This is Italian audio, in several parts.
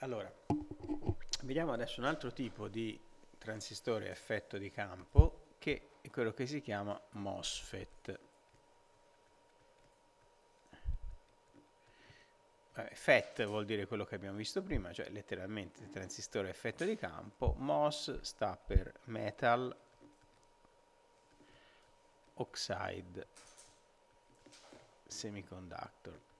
Allora, vediamo adesso un altro tipo di transistore effetto di campo che è quello che si chiama MOSFET. FET vuol dire quello che abbiamo visto prima, cioè letteralmente transistore effetto di campo, MOS sta per Metal Oxide Semiconductor.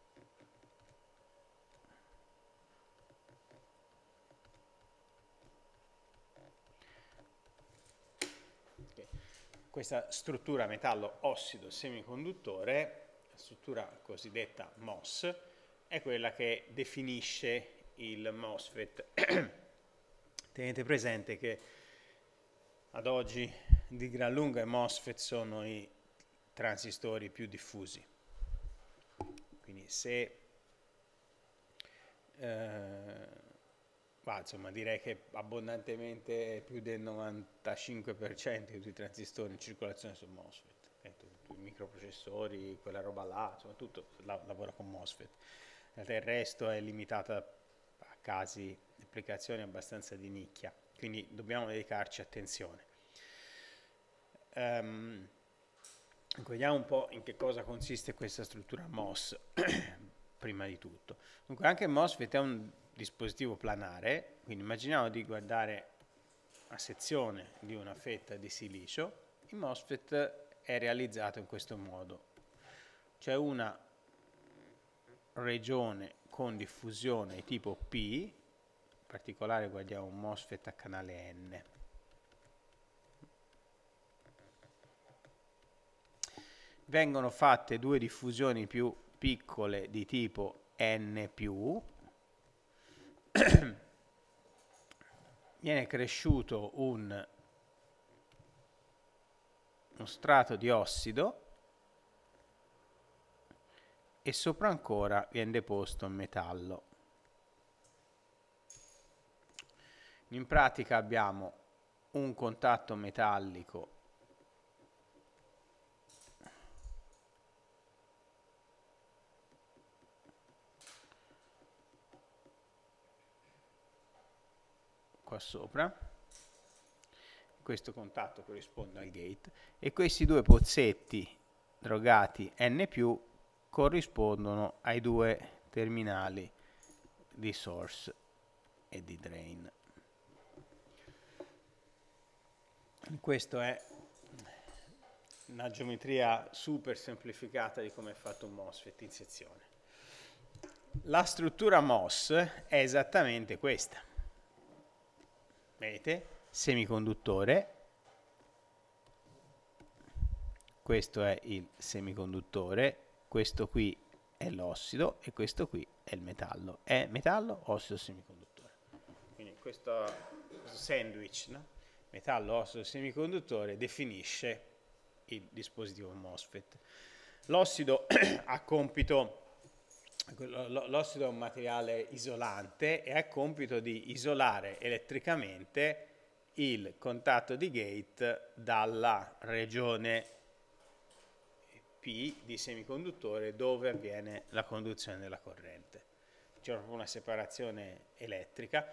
Questa struttura metallo-ossido semiconduttore, la struttura cosiddetta MOS, è quella che definisce il MOSFET. Tenete presente che ad oggi di gran lunga i MOSFET sono i transistori più diffusi. Quindi se eh, bah, insomma, direi che abbondantemente più del 95% di tutti i transistori in circolazione sono MOSFET. I microprocessori, quella roba là, insomma, tutto la, lavora con MOSFET. Il resto è limitata a casi, applicazioni abbastanza di nicchia, quindi dobbiamo dedicarci attenzione. Um, vediamo un po' in che cosa consiste questa struttura MOS, prima di tutto. Dunque, anche MOSFET è un dispositivo planare, quindi immaginiamo di guardare a sezione di una fetta di silicio, il MOSFET è realizzato in questo modo. C'è una regione con diffusione di tipo P, in particolare guardiamo un MOSFET a canale N. Vengono fatte due diffusioni più piccole di tipo N+, viene cresciuto un, uno strato di ossido e sopra ancora viene deposto un metallo. In pratica abbiamo un contatto metallico qua sopra questo contatto corrisponde al gate e questi due pozzetti drogati N+, corrispondono ai due terminali di source e di drain. Questa è una geometria super semplificata di come è fatto un MOSFET in sezione. La struttura MOS è esattamente questa vedete, semiconduttore, questo è il semiconduttore, questo qui è l'ossido e questo qui è il metallo. È metallo, ossido, semiconduttore. Quindi questo, questo sandwich, no? metallo, ossido, semiconduttore, definisce il dispositivo MOSFET. L'ossido ha compito L'ossido è un materiale isolante e ha il compito di isolare elettricamente il contatto di gate dalla regione P di semiconduttore dove avviene la conduzione della corrente. C'è proprio una separazione elettrica.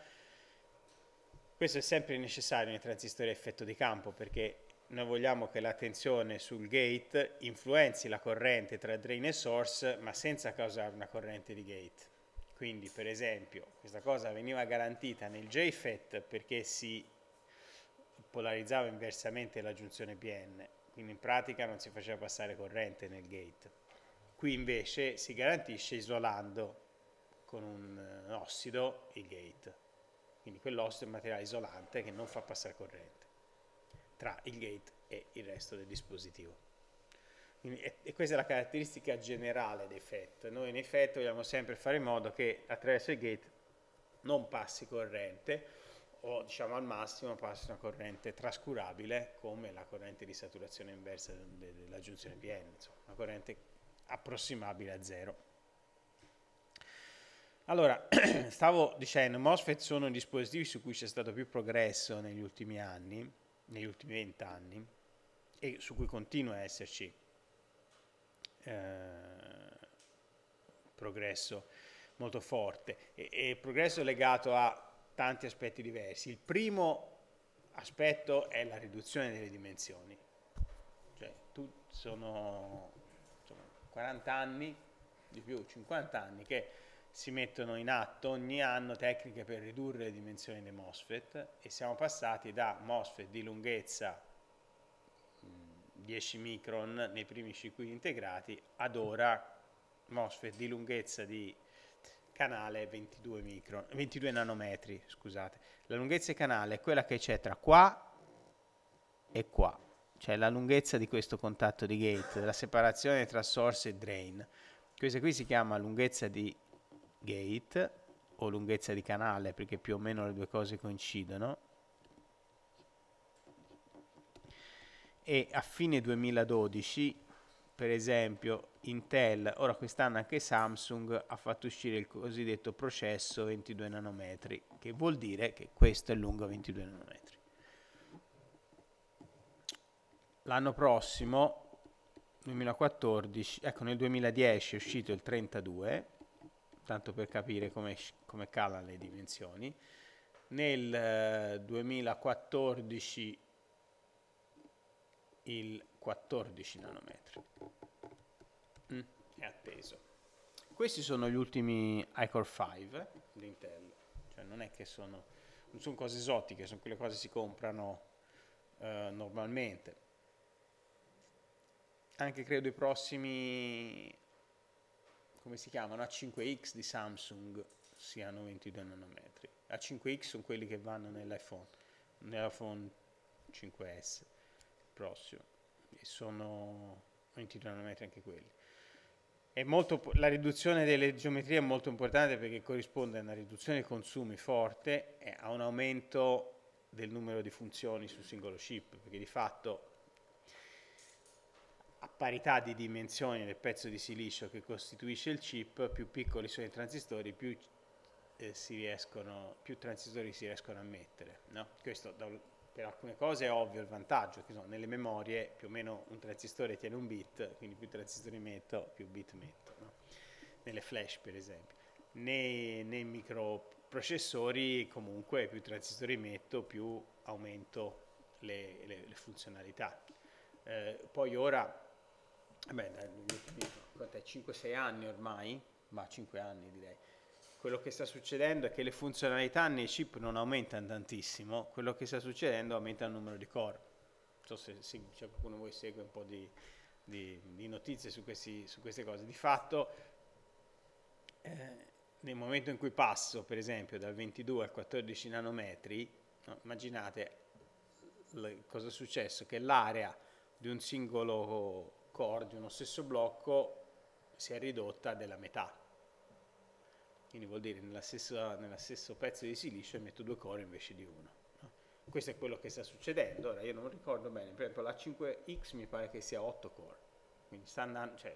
Questo è sempre necessario nei transistori a effetto di campo perché noi vogliamo che la tensione sul gate influenzi la corrente tra drain e source, ma senza causare una corrente di gate. Quindi, per esempio, questa cosa veniva garantita nel JFET perché si polarizzava inversamente la giunzione PN, quindi in pratica non si faceva passare corrente nel gate. Qui invece si garantisce isolando con un ossido il gate. Quindi quell'ossido è un materiale isolante che non fa passare corrente tra il gate e il resto del dispositivo. E, questa è la caratteristica generale dei FET. Noi nei FET vogliamo sempre fare in modo che attraverso il gate non passi corrente o diciamo al massimo passi una corrente trascurabile come la corrente di saturazione inversa della giunzione PN, insomma, una corrente approssimabile a zero. Allora, stavo dicendo, MOSFET sono i dispositivi su cui c'è stato più progresso negli ultimi anni, negli ultimi vent'anni e su cui continua a esserci eh, progresso molto forte e, e progresso legato a tanti aspetti diversi. Il primo aspetto è la riduzione delle dimensioni. Cioè, tu sono, sono 40 anni, di più, 50 anni che si mettono in atto ogni anno tecniche per ridurre le dimensioni dei MOSFET e siamo passati da MOSFET di lunghezza 10 micron nei primi circuiti integrati ad ora MOSFET di lunghezza di canale 22, micron, 22 nanometri, scusate. La lunghezza di canale è quella che c'è tra qua e qua, cioè la lunghezza di questo contatto di gate, la separazione tra source e drain. Questa qui si chiama lunghezza di gate o lunghezza di canale perché più o meno le due cose coincidono. E a fine 2012, per esempio, Intel, ora quest'anno anche Samsung ha fatto uscire il cosiddetto processo 22 nanometri, che vuol dire che questo è lungo 22 nanometri. L'anno prossimo, 2014, ecco nel 2010 è uscito il 32, tanto per capire come, come calano le dimensioni. Nel 2014 eh, il 14 nanometri mm, è atteso. Questi sono gli ultimi iCore 5 di Intel, cioè non è che sono, non sono cose esotiche, sono quelle cose che si comprano eh, normalmente. Anche credo i prossimi come si chiamano, A5X di Samsung siano 22 nanometri. A5X sono quelli che vanno nell'iPhone, nell'iPhone 5S prossimo, e sono 22 nanometri anche quelli. Molto, la riduzione delle geometrie è molto importante perché corrisponde a una riduzione dei consumi forte e a un aumento del numero di funzioni sul singolo chip, perché di fatto parità di dimensioni del pezzo di silicio che costituisce il chip, più piccoli sono i transistori, più, eh, riescono, più transistori si riescono a mettere. No? Questo da, per alcune cose è ovvio il vantaggio, che sono nelle memorie più o meno un transistore tiene un bit, quindi più transistori metto, più bit metto. No? Nelle flash per esempio. Nei, nei microprocessori comunque più transistori metto, più aumento le, le, le funzionalità. Eh, poi ora beh, negli ultimi 5-6 anni ormai, ma 5 anni direi, quello che sta succedendo è che le funzionalità nei chip non aumentano tantissimo, quello che sta succedendo aumenta il numero di core. Non so se, se c'è qualcuno di voi segue un po' di, di, di notizie su, questi, su, queste cose. Di fatto, eh, nel momento in cui passo, per esempio, dal 22 al 14 nanometri, no, immaginate cosa è successo, che l'area di un singolo core di uno stesso blocco si è ridotta della metà. Quindi vuol dire nella stessa, nello stesso pezzo di silicio metto due core invece di uno. No? Questo è quello che sta succedendo. Ora io non ricordo bene, per esempio la 5X mi pare che sia 8 core. Quindi sta andando, cioè,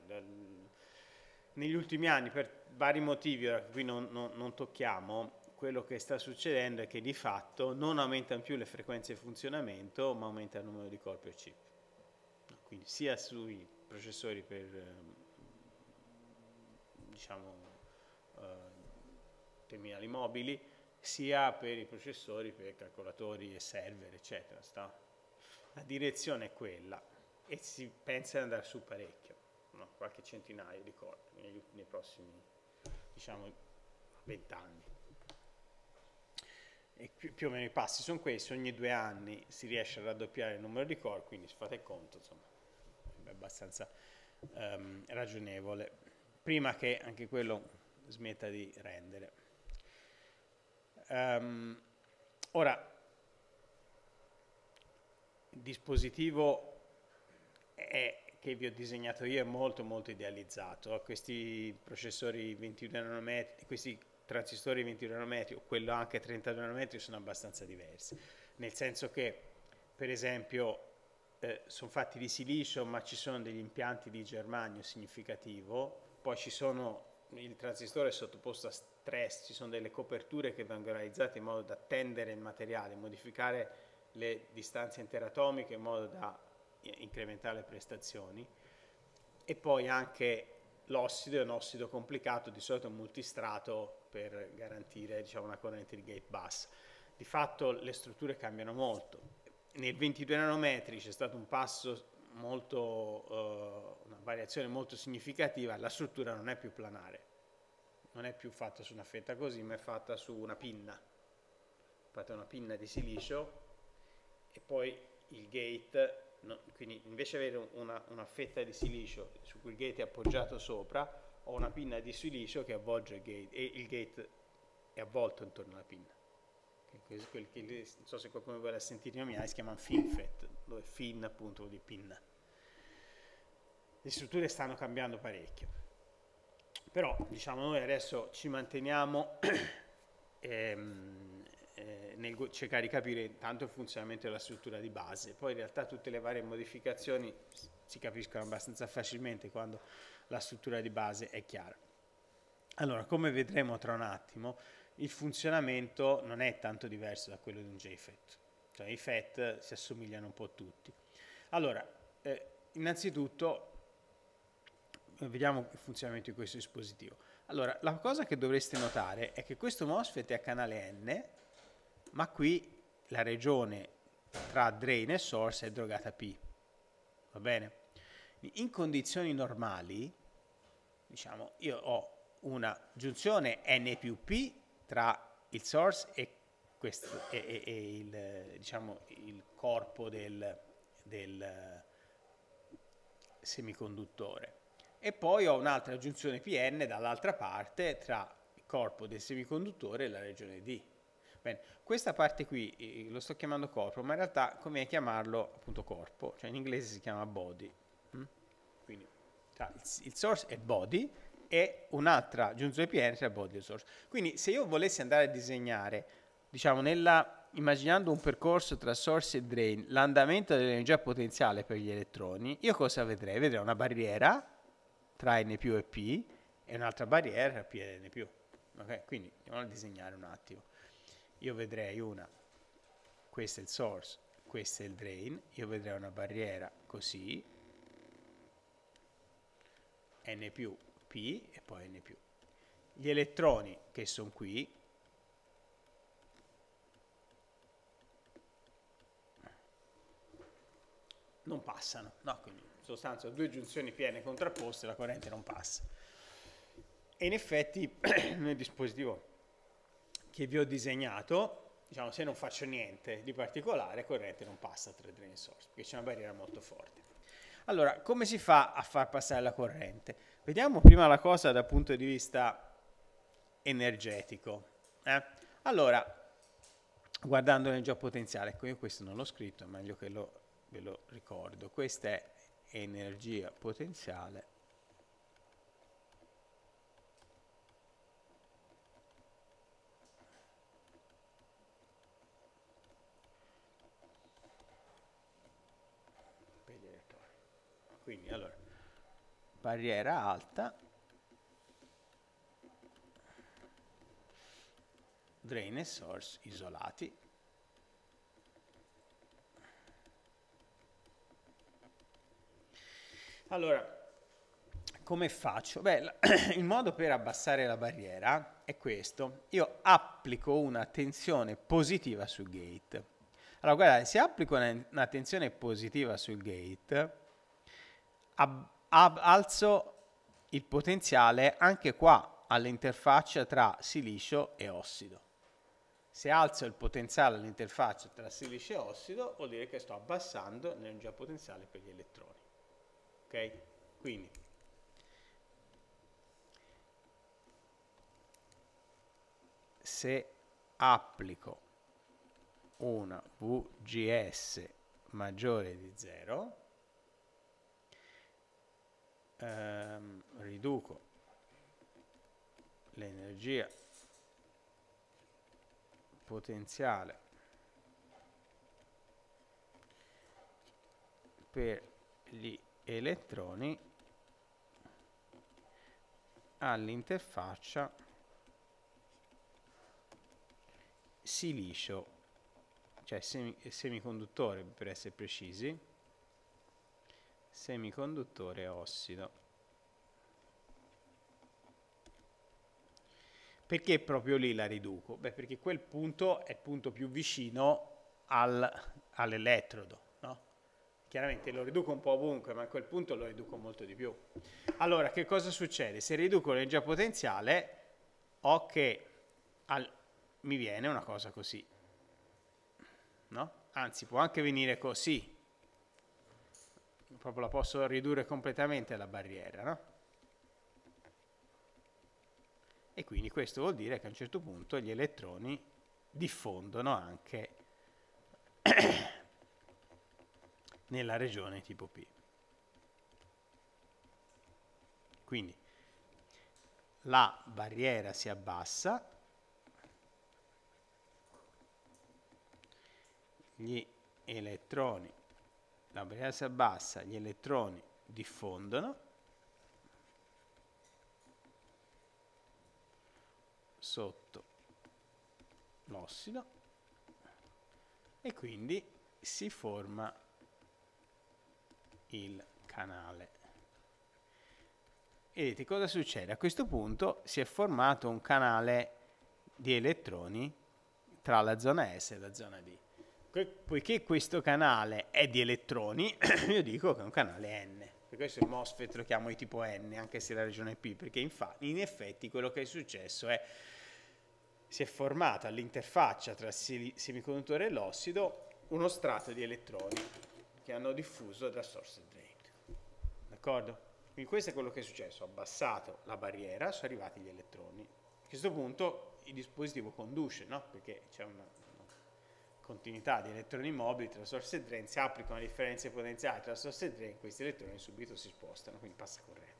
negli ultimi anni per vari motivi, ora qui non, non, non tocchiamo, quello che sta succedendo è che di fatto non aumentano più le frequenze di funzionamento, ma aumenta il numero di core per chip quindi sia sui processori per ehm, diciamo uh, terminali mobili sia per i processori per calcolatori e server eccetera sta. la direzione è quella e si pensa di andare su parecchio no? qualche centinaio di core nei, nei prossimi diciamo vent'anni e più, più, o meno i passi sono questi, ogni due anni si riesce a raddoppiare il numero di core, quindi fate conto, insomma, abbastanza um, ragionevole, prima che anche quello smetta di rendere. Um, ora, il dispositivo è, che vi ho disegnato io è molto molto idealizzato, questi processori 22 nanometri, questi transistori 22 nanometri o quello anche 32 nanometri sono abbastanza diversi, nel senso che per esempio eh, sono fatti di silicio ma ci sono degli impianti di germanio significativo, poi ci sono, il transistore è sottoposto a stress, ci sono delle coperture che vengono realizzate in modo da tendere il materiale, modificare le distanze interatomiche in modo da incrementare le prestazioni e poi anche l'ossido è un ossido complicato, di solito multistrato per garantire diciamo, una corrente di gate bassa. Di fatto le strutture cambiano molto. Nel 22 nanometri c'è stato un passo molto, uh, una variazione molto significativa, la struttura non è più planare, non è più fatta su una fetta così, ma è fatta su una pinna. Fate una pinna di silicio e poi il gate no, quindi invece di avere una, una, fetta di silicio su cui il gate è appoggiato sopra, ho una pinna di silicio che avvolge il gate e il gate è avvolto intorno alla pinna. Che, non so se qualcuno vuole sentire i nomi, si chiama FinFET, dove fin appunto di pinna. Le strutture stanno cambiando parecchio, però diciamo noi adesso ci manteniamo ehm, eh, nel cercare di capire intanto il funzionamento della struttura di base, poi in realtà tutte le varie modificazioni si capiscono abbastanza facilmente quando la struttura di base è chiara. Allora, come vedremo tra un attimo, il funzionamento non è tanto diverso da quello di un JFET, cioè i FET si assomigliano un po' tutti. Allora, eh, innanzitutto vediamo il funzionamento di questo dispositivo. Allora, la cosa che dovreste notare è che questo MOSFET è a canale N ma qui la regione tra drain e source è drogata P. Va bene? In condizioni normali, diciamo, io ho una giunzione N più P tra il source e, questo, e, e, e il, diciamo, il, corpo del, del semiconduttore. E poi ho un'altra giunzione PN dall'altra parte tra il corpo del semiconduttore e la regione D. Bene, questa parte qui eh, lo sto chiamando corpo, ma in realtà come chiamarlo appunto corpo, cioè in inglese si chiama body. Mm? Quindi cioè, il, il, source è body e un'altra giunzione PN tra body source. Quindi se io volessi andare a disegnare, diciamo, nella, immaginando un percorso tra source e drain, l'andamento dell'energia potenziale per gli elettroni, io cosa vedrei? Vedrei una barriera tra N più e P e un'altra barriera tra P e N più. Okay? Quindi andiamo a disegnare un attimo io vedrei una, questo è il source, questo è il drain, io vedrei una barriera così, N più P e poi N. Gli elettroni che sono qui, non passano, no, quindi in sostanza due giunzioni piene contrapposte, la corrente non passa. E in effetti nel dispositivo che vi ho disegnato, diciamo, se non faccio niente di particolare, corrente non passa tra drain source, perché c'è una barriera molto forte. Allora, come si fa a far passare la corrente? Vediamo prima la cosa dal punto di vista energetico. Eh? Allora, guardando l'energia potenziale, ecco io questo non l'ho scritto, è meglio che lo, ve lo ricordo. Questa è energia potenziale Quindi allora, barriera alta, drain e source isolati. Allora, come faccio? Beh, il modo per abbassare la barriera è questo. Io applico una tensione positiva sul gate. Allora, guardate, se applico una, tensione positiva sul gate, alzo il potenziale anche qua all'interfaccia tra silicio e ossido. Se alzo il potenziale all'interfaccia tra silicio e ossido, vuol dire che sto abbassando l'energia potenziale per gli elettroni. Ok? Quindi se applico una VGS maggiore di 0 ehm, riduco l'energia potenziale per gli elettroni all'interfaccia silicio cioè semi, semiconduttore per essere precisi semiconduttore ossido. Perché proprio lì la riduco? Beh, perché quel punto è il punto più vicino al, all'elettrodo. No? Chiaramente lo riduco un po' ovunque, ma a quel punto lo riduco molto di più. Allora, che cosa succede? Se riduco l'energia potenziale, ho che al, mi viene una cosa così. No? Anzi, può anche venire così, proprio la posso ridurre completamente la barriera, no? E quindi questo vuol dire che a un certo punto gli elettroni diffondono anche nella regione tipo P. Quindi la barriera si abbassa, gli elettroni, la barriera si abbassa, gli elettroni diffondono sotto l'ossido e quindi si forma il canale. Vedete cosa succede? A questo punto si è formato un canale di elettroni tra la zona S e la zona D. Poiché questo canale è di elettroni, io dico che è un canale N. Per questo il MOSFET lo chiamo di tipo N, anche se la regione è P, perché infatti, in effetti quello che è successo è si è formata all'interfaccia tra il semiconduttore e l'ossido uno strato di elettroni che hanno diffuso da source e drain. D'accordo? Quindi questo è quello che è successo, ho abbassato la barriera, sono arrivati gli elettroni. A questo punto il dispositivo conduce, no? Perché c'è una, continuità di elettroni mobili tra source e drain, si applicano le differenze potenziali tra source e drain, questi elettroni subito si spostano, quindi passa corrente.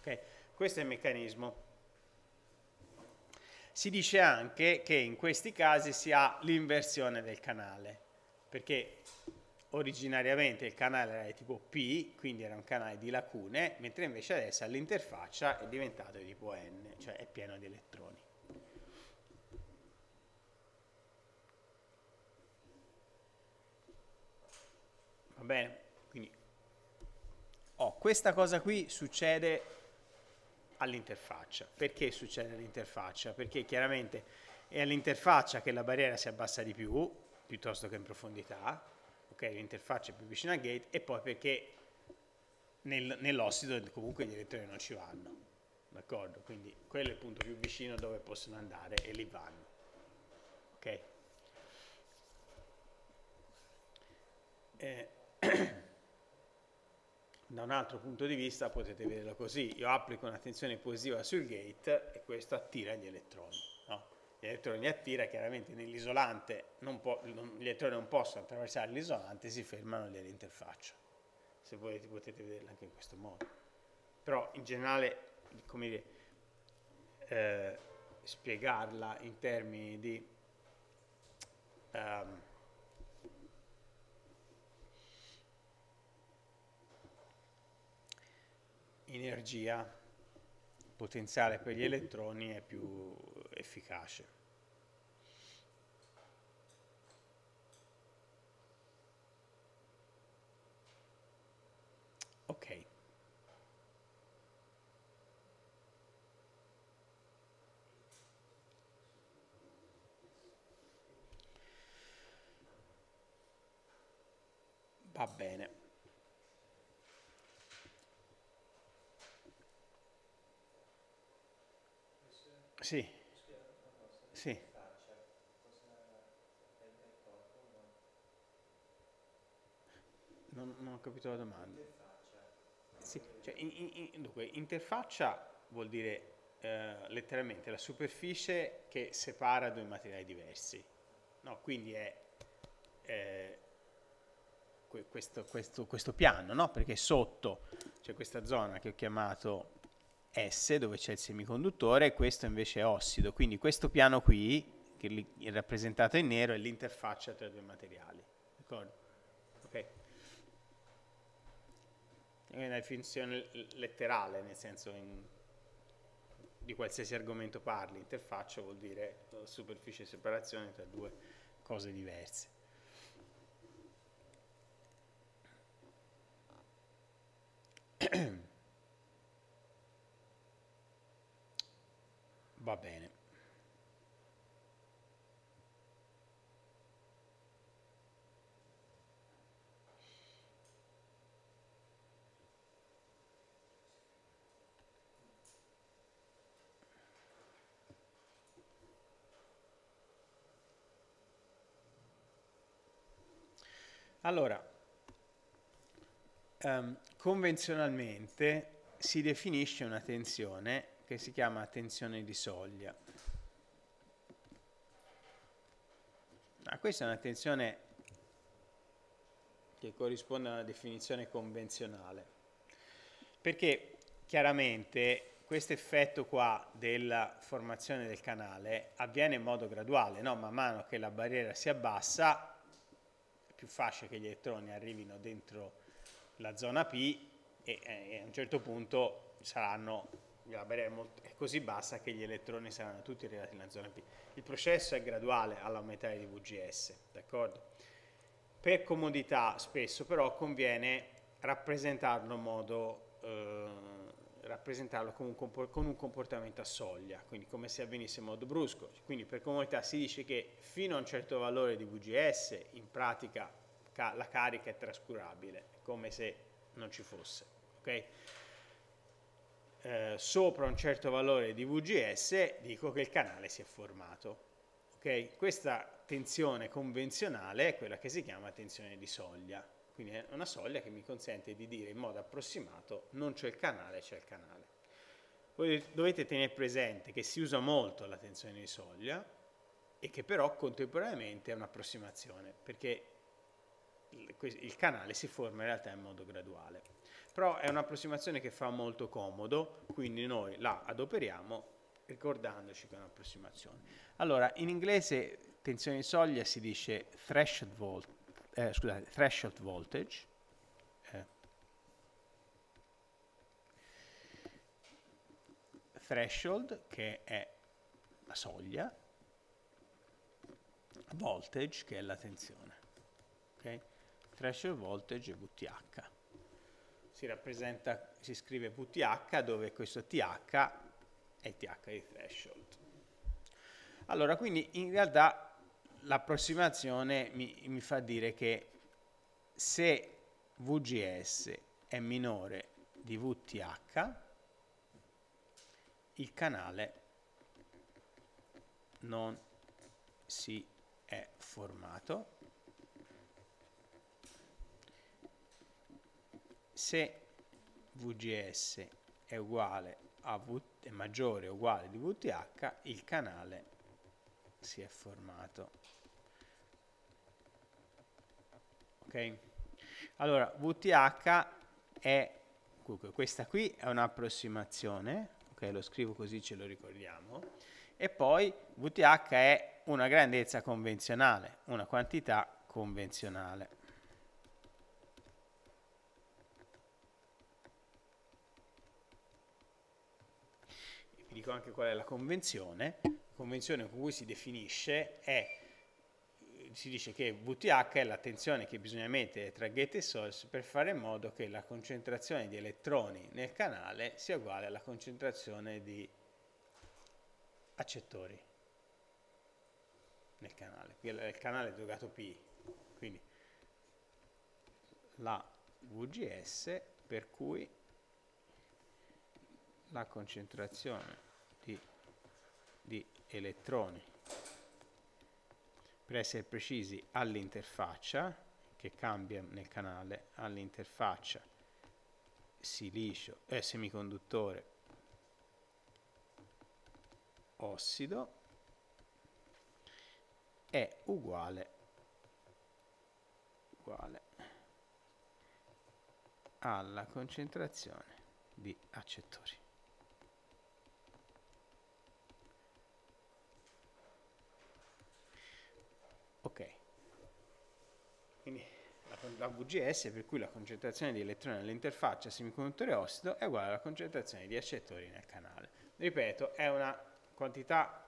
Okay? Questo è il meccanismo. Si dice anche che in questi casi si ha l'inversione del canale, perché originariamente il canale era di tipo P, quindi era un canale di lacune, mentre invece adesso all'interfaccia è diventato di tipo N, cioè è pieno di elettroni. Va bene? Quindi oh, questa cosa qui succede all'interfaccia. Perché succede all'interfaccia? Perché chiaramente è all'interfaccia che la barriera si abbassa di più, piuttosto che in profondità, ok? L'interfaccia è più vicina al gate, e poi perché nel, nell'ossido comunque gli elettroni non ci vanno, d'accordo? Quindi quello è il punto più vicino dove possono andare e lì vanno, ok? Eh, da un altro punto di vista potete vederlo così, io applico un'attenzione positiva sul gate e questo attira gli elettroni. No? Gli elettroni attira, chiaramente nell'isolante gli elettroni non possono attraversare l'isolante, si fermano nell'interfaccia. Se volete potete vederlo anche in questo modo. Però in generale, come dire, eh, spiegarla in termini di... Um, energia potenziale per gli elettroni è più efficace. Ok. Va bene. Sì. Sì. Non, non, ho capito la domanda. Sì, cioè, in, in, dunque, interfaccia vuol dire eh, letteralmente la superficie che separa due materiali diversi. No, quindi è eh, questo, questo, questo, piano, no? perché sotto c'è questa zona che ho chiamato S dove c'è il semiconduttore e questo invece è ossido. Quindi questo piano qui, che è rappresentato in nero, è l'interfaccia tra i due materiali. D'accordo? Ok. È una definizione letterale, nel senso in, di qualsiasi argomento parli. Interfaccia vuol dire superficie di separazione tra due cose diverse. Va bene. Allora, um, convenzionalmente si definisce una tensione che si chiama tensione di soglia. Ah, questa è una tensione che corrisponde a una definizione convenzionale, perché chiaramente questo effetto qua della formazione del canale avviene in modo graduale, no? man mano che la barriera si abbassa è più facile che gli elettroni arrivino dentro la zona P e, e a un certo punto saranno, la barriera è, molto, è, così bassa che gli elettroni saranno tutti arrivati nella zona P. Il processo è graduale all'aumentare di VGS, d'accordo? Per comodità spesso però conviene rappresentarlo modo... Eh, rappresentarlo con un, con un, comportamento a soglia, quindi come se avvenisse in modo brusco. Quindi per comodità si dice che fino a un certo valore di VGS in pratica ca la carica è trascurabile, come se non ci fosse. Okay? Eh, sopra un certo valore di VGS dico che il canale si è formato. Okay? Questa tensione convenzionale è quella che si chiama tensione di soglia, quindi è una soglia che mi consente di dire in modo approssimato non c'è il canale, c'è il canale. Voi dovete tenere presente che si usa molto la tensione di soglia e che però contemporaneamente è un'approssimazione, perché il canale si forma in realtà in modo graduale. Però è un'approssimazione che fa molto comodo, quindi noi la adoperiamo ricordandoci che è un'approssimazione. Allora, in inglese tensione di soglia si dice threshold, volt, eh, scusate, threshold voltage, eh. threshold che è la soglia, voltage che è la tensione. Okay? threshold voltage e VTH. Si rappresenta, si scrive VTH dove questo TH è il TH di threshold. Allora, quindi in realtà l'approssimazione mi, mi fa dire che se VGS è minore di VTH, il canale non si è formato se VGS è uguale a v, è maggiore o uguale di VTH, il canale si è formato. Ok? Allora, VTH è, questa qui è un'approssimazione, ok? Lo scrivo così ce lo ricordiamo. E poi VTH è una grandezza convenzionale, una quantità convenzionale. Vi dico anche qual è la convenzione, la convenzione con cui si definisce è, si dice che VTH è la tensione che bisogna mettere tra gate e source per fare in modo che la concentrazione di elettroni nel canale sia uguale alla concentrazione di accettori nel canale. Qui il canale è drogato P, quindi la VGS per cui la concentrazione di, di elettroni per essere precisi all'interfaccia che cambia nel canale all'interfaccia silicio e eh, semiconduttore ossido è uguale, uguale alla concentrazione di accettori. Ok. Quindi la, VGS per cui la concentrazione di elettroni all'interfaccia semiconduttore ossido è uguale alla concentrazione di accettori nel canale. Ripeto, è una quantità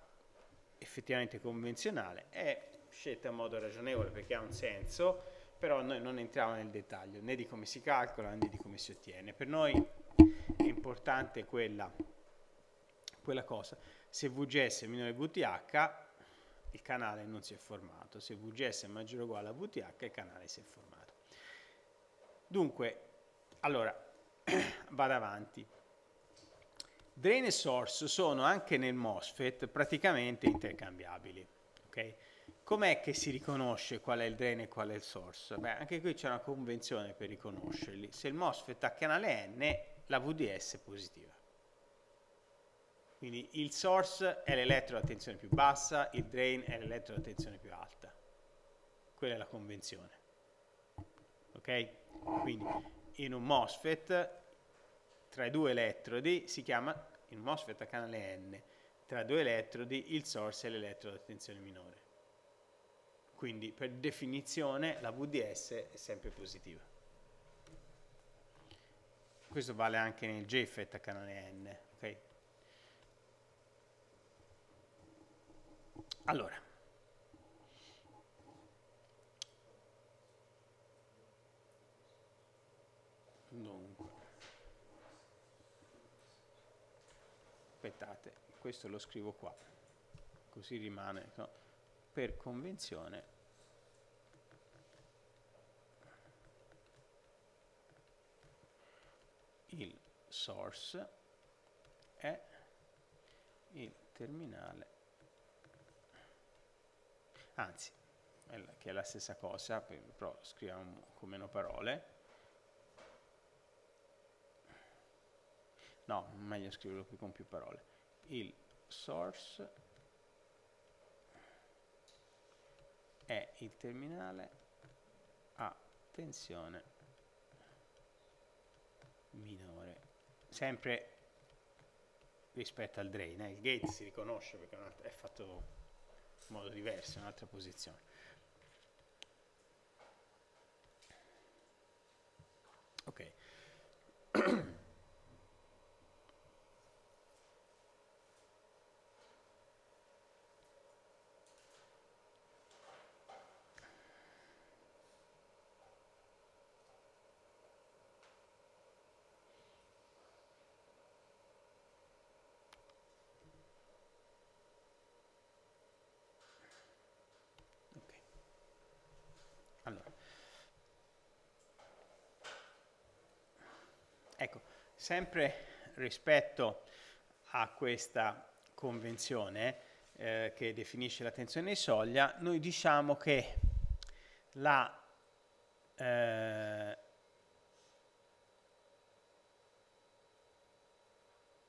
effettivamente convenzionale, è scelta in modo ragionevole perché ha un senso, però noi non entriamo nel dettaglio né di come si calcola né di come si ottiene. Per noi è importante quella, quella cosa. Se VGS è minore VTH, il canale non si è formato. Se VGS è maggiore o uguale a VTH, il canale si è formato. Dunque, allora, vado avanti. Drain e source sono anche nel MOSFET praticamente intercambiabili. Ok? Com'è che si riconosce qual è il drain e qual è il source? Beh, anche qui c'è una convenzione per riconoscerli. Se il MOSFET ha canale N, la VDS è positiva. Quindi il source è l'elettrodo a tensione più bassa, il drain è l'elettrodo a tensione più alta. Quella è la convenzione. Ok? Quindi in un MOSFET tra i due elettrodi si chiama, in un MOSFET a canale N, tra due elettrodi il source è l'elettrodo a tensione minore. Quindi per definizione la VDS è sempre positiva. Questo vale anche nel JFET a canale N. Okay? Allora, dunque, aspettate, questo lo scrivo qua, così rimane no? per convenzione. Il source è il terminale anzi, che è la stessa cosa, però scriviamo con meno parole. No, meglio scriverlo qui con più parole. Il source è il terminale a tensione minore. Sempre rispetto al drain, eh? il gate si riconosce perché è fatto modo diverso, in un'altra posizione. Ok. Sempre rispetto a questa convenzione eh, che definisce la tensione di soglia, noi diciamo che la eh,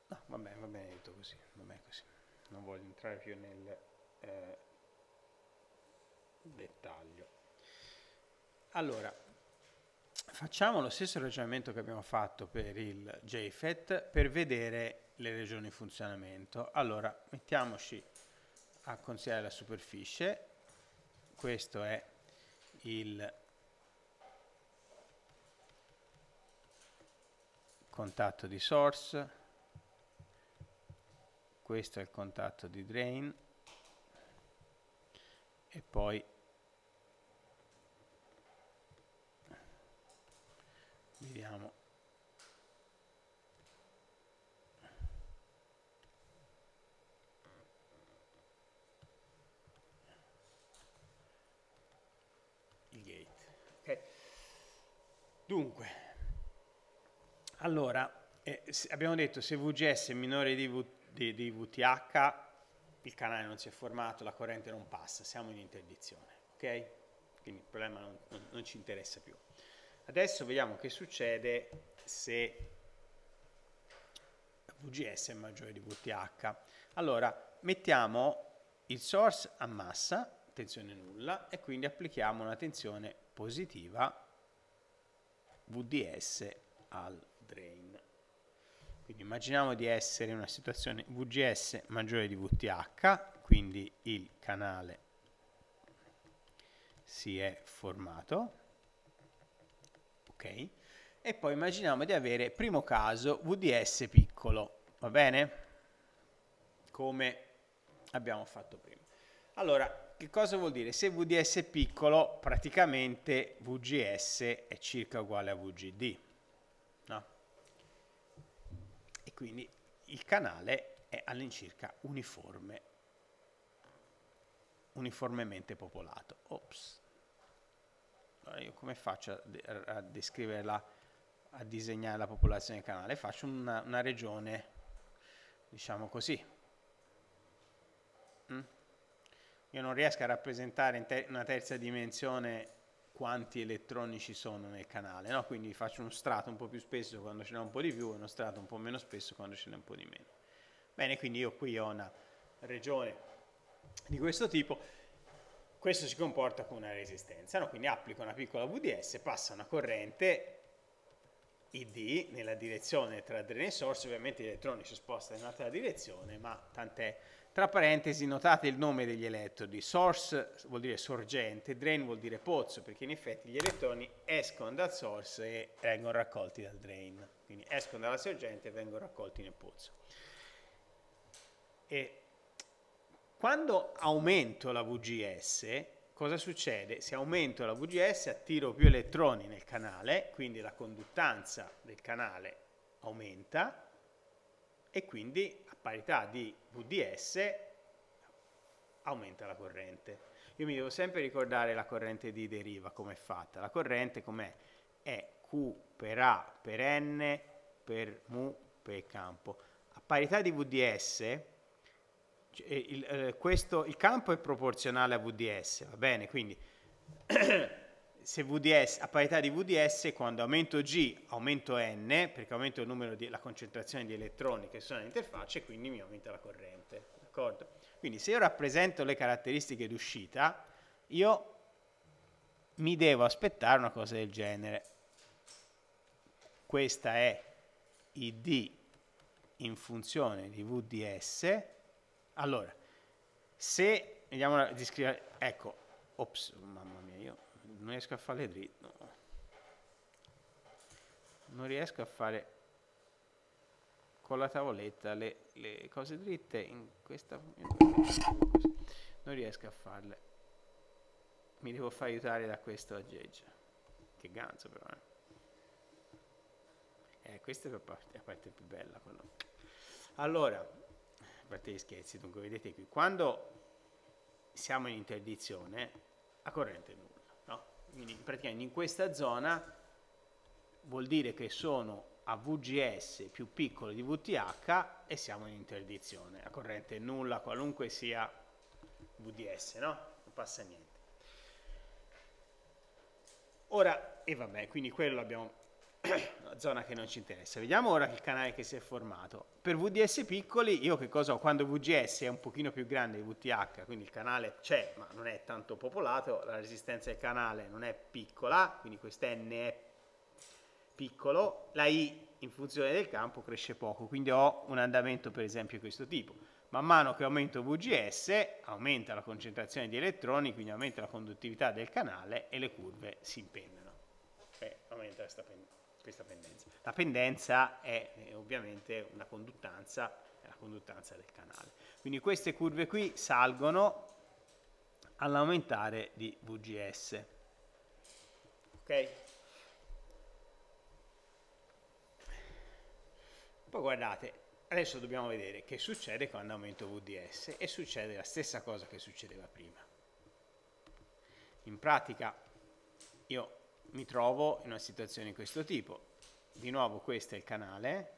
no, va bene, va bene detto così, va bene così. Non voglio entrare più nel eh, dettaglio. Allora, Facciamo lo stesso ragionamento che abbiamo fatto per il JFET per vedere le regioni di funzionamento. Allora, mettiamoci a considerare la superficie. Questo è il contatto di source, questo è il contatto di drain e poi vediamo il gate. Okay. dunque allora eh, abbiamo detto se VGS è minore di, v, di, di VTH il canale non si è formato la corrente non passa siamo in interdizione ok? Quindi il problema non, non, non ci interessa più Adesso vediamo che succede se VGS è maggiore di VTH. Allora, mettiamo il source a massa, tensione nulla, e quindi applichiamo una tensione positiva VDS al drain. Quindi immaginiamo di essere in una situazione VGS maggiore di VTH, quindi il canale si è formato ok? E poi immaginiamo di avere, primo caso, VDS piccolo, va bene? Come abbiamo fatto prima. Allora, che cosa vuol dire? Se VDS è piccolo, praticamente VGS è circa uguale a VGD, no? E quindi il canale è all'incirca uniforme, uniformemente popolato. Ops io come faccio a, a descriverla, a disegnare la popolazione del canale? Faccio una, una regione, diciamo così. Mm? io non riesco a rappresentare in te- una terza dimensione quanti elettroni ci sono nel canale, no? quindi faccio uno strato un po' più spesso quando ce n'è un po' di più e uno strato un po' meno spesso quando ce n'è un po' di meno. Bene, quindi io qui ho una regione di questo tipo, questo si comporta come una resistenza, no? quindi applico una piccola VDS, passa una corrente ID nella direzione tra drain e source, ovviamente gli elettroni si spostano in un'altra direzione, ma tant'è. Tra parentesi notate il nome degli elettrodi, source vuol dire sorgente, drain vuol dire pozzo, perché in effetti gli elettroni escono dal source e vengono raccolti dal drain, quindi escono dalla sorgente e vengono raccolti nel pozzo. E quando aumento la VGS, cosa succede? Se aumento la VGS attiro più elettroni nel canale, quindi la conduttanza del canale aumenta e quindi a parità di VDS aumenta la corrente. Io mi devo sempre ricordare la corrente di deriva, come è fatta. La corrente com'è? È Q per A per N per mu per campo. A parità di VDS il, eh, questo, il campo è proporzionale a VDS, va bene? Quindi se VDS, a parità di VDS, quando aumento G aumento N, perché aumento il numero di, la concentrazione di elettroni che sono all'interfaccia e quindi mi aumenta la corrente, d'accordo? Quindi se io rappresento le caratteristiche d'uscita, io mi devo aspettare una cosa del genere. Questa è ID in funzione di VDS, allora, se vediamo a descrivere, ecco, ops, mamma mia, io non riesco a fare dritto. No. Non riesco a fare con la tavoletta le, le cose dritte in questa non riesco a farle. Mi devo far aiutare da questo aggeggio. Che ganzo però, eh. Eh, questa è la parte, la parte più bella. Quello. Allora, a parte gli scherzi, dunque vedete qui, quando siamo in interdizione, la corrente nulla, no? Quindi praticamente in questa zona vuol dire che sono a VGS più piccolo di VTH e siamo in interdizione. La corrente nulla, qualunque sia VDS, no? Non passa niente. Ora, e vabbè, quindi quello l'abbiamo la zona che non ci interessa. Vediamo ora il canale che si è formato. Per VDS piccoli, io che cosa ho? Quando VGS è un pochino più grande di VTH, quindi il canale c'è, ma non è tanto popolato, la resistenza del canale non è piccola, quindi quest'N è piccolo, la I in funzione del campo cresce poco, quindi ho un andamento per esempio di questo tipo. Man mano che aumento VGS, aumenta la concentrazione di elettroni, quindi aumenta la conduttività del canale e le curve si impennano. E aumenta questa pendenza questa pendenza. La pendenza è eh, ovviamente una conduttanza, è la conduttanza del canale. Quindi queste curve qui salgono all'aumentare di VGS. Ok? Poi guardate, adesso dobbiamo vedere che succede quando aumento VDS e succede la stessa cosa che succedeva prima. In pratica io mi trovo in una situazione di questo tipo. Di nuovo questo è il canale,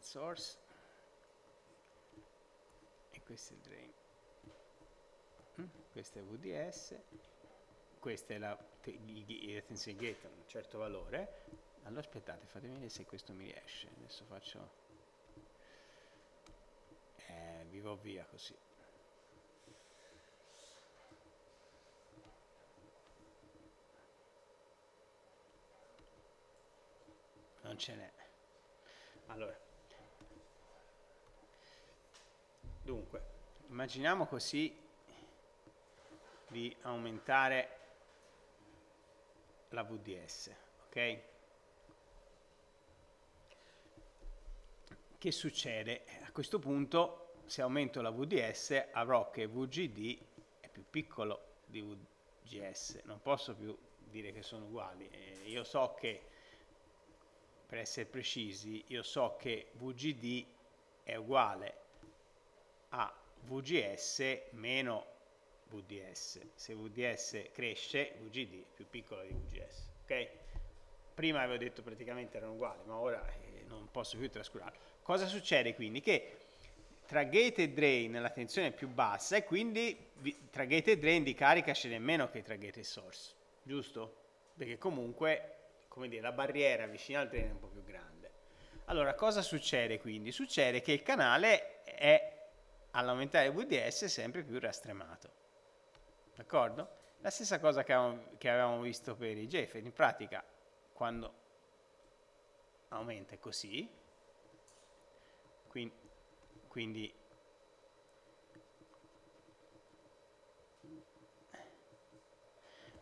il source. E questo è il drain. Mm? questo è VDS questa è la tensione gate a un certo valore. Allora aspettate fatemi vedere se questo mi riesce. Adesso faccio eh, vivo via così. Non ce n'è. Allora Dunque, immaginiamo così di aumentare la VDS, ok? Che succede? A questo punto, se aumento la VDS, avrò che VGD è più piccolo di VGS, non posso più dire che sono uguali. Eh, io so che, per essere precisi, io so che VGD è uguale a VGS meno VDS. Se VDS cresce, VGD è più piccolo di VGS. Ok? Prima avevo detto praticamente erano uguali, ma ora eh, non posso più trascurarlo. Cosa succede quindi? Che tra gate e drain la tensione è più bassa e quindi tra gate e drain di carica ce n'è meno che tra gate e source, giusto? Perché comunque, come dire, la barriera vicino al drain è un po' più grande. Allora, cosa succede quindi? Succede che il canale è all'aumentare VDS sempre più rastremato. D'accordo? La stessa cosa che avevamo, che avevamo visto per i JFET, in pratica quando aumenta è così, quindi, quindi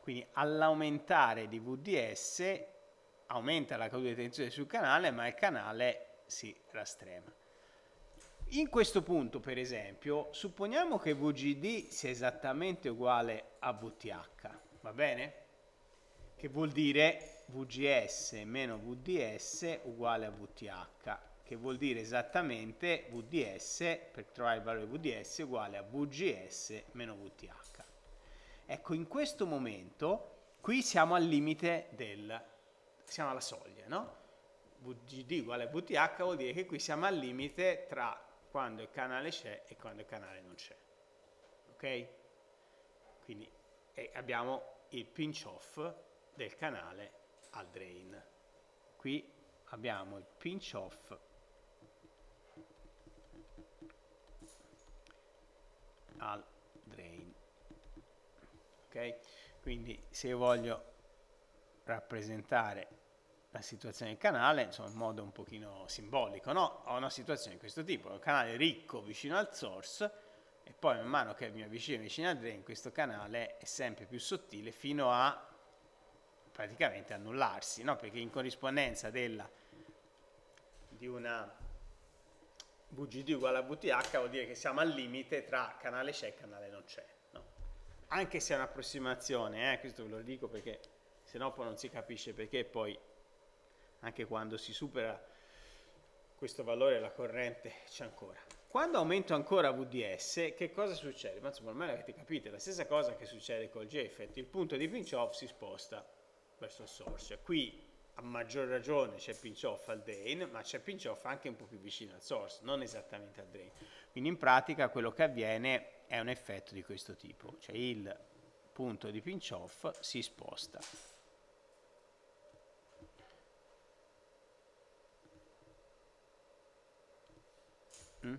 quindi all'aumentare di VDS aumenta la caduta di tensione sul canale ma il canale si rastrema in questo punto, per esempio, supponiamo che VGD sia esattamente uguale a VTH, va bene? Che vuol dire VGS meno VDS uguale a VTH, che vuol dire esattamente VDS, per trovare il valore VDS, uguale a VGS meno VTH. Ecco, in questo momento, qui siamo al limite del, siamo alla soglia, no? VGD uguale a VTH vuol dire che qui siamo al limite tra quando il canale c'è e quando il canale non c'è. Ok? Quindi abbiamo il pinch off del canale al drain. Qui abbiamo il pinch off al drain. Ok? Quindi se io voglio rappresentare la situazione del canale, insomma in modo un pochino simbolico, no? Ho una situazione di questo tipo, un canale ricco vicino al source e poi man mano che mi avvicino vicino al drain questo canale è sempre più sottile fino a praticamente annullarsi, no? Perché in corrispondenza della, di una VGD uguale a VTH vuol dire che siamo al limite tra canale c'è e canale non c'è, no? Anche se è un'approssimazione, eh? questo ve lo dico perché se no poi non si capisce perché poi anche quando si supera questo valore la corrente c'è ancora. Quando aumento ancora VDS, che cosa succede? Ma insomma, ormai avete capito, la stessa cosa che succede col JFET, il punto di pinch off si sposta verso il source. Qui a maggior ragione c'è pinch off al drain, ma c'è pinch off anche un po' più vicino al source, non esattamente al drain. Quindi in pratica quello che avviene è un effetto di questo tipo, cioè il punto di pinch off si sposta. Mm?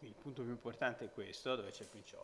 il punto più importante è questo, dove c'è il pinch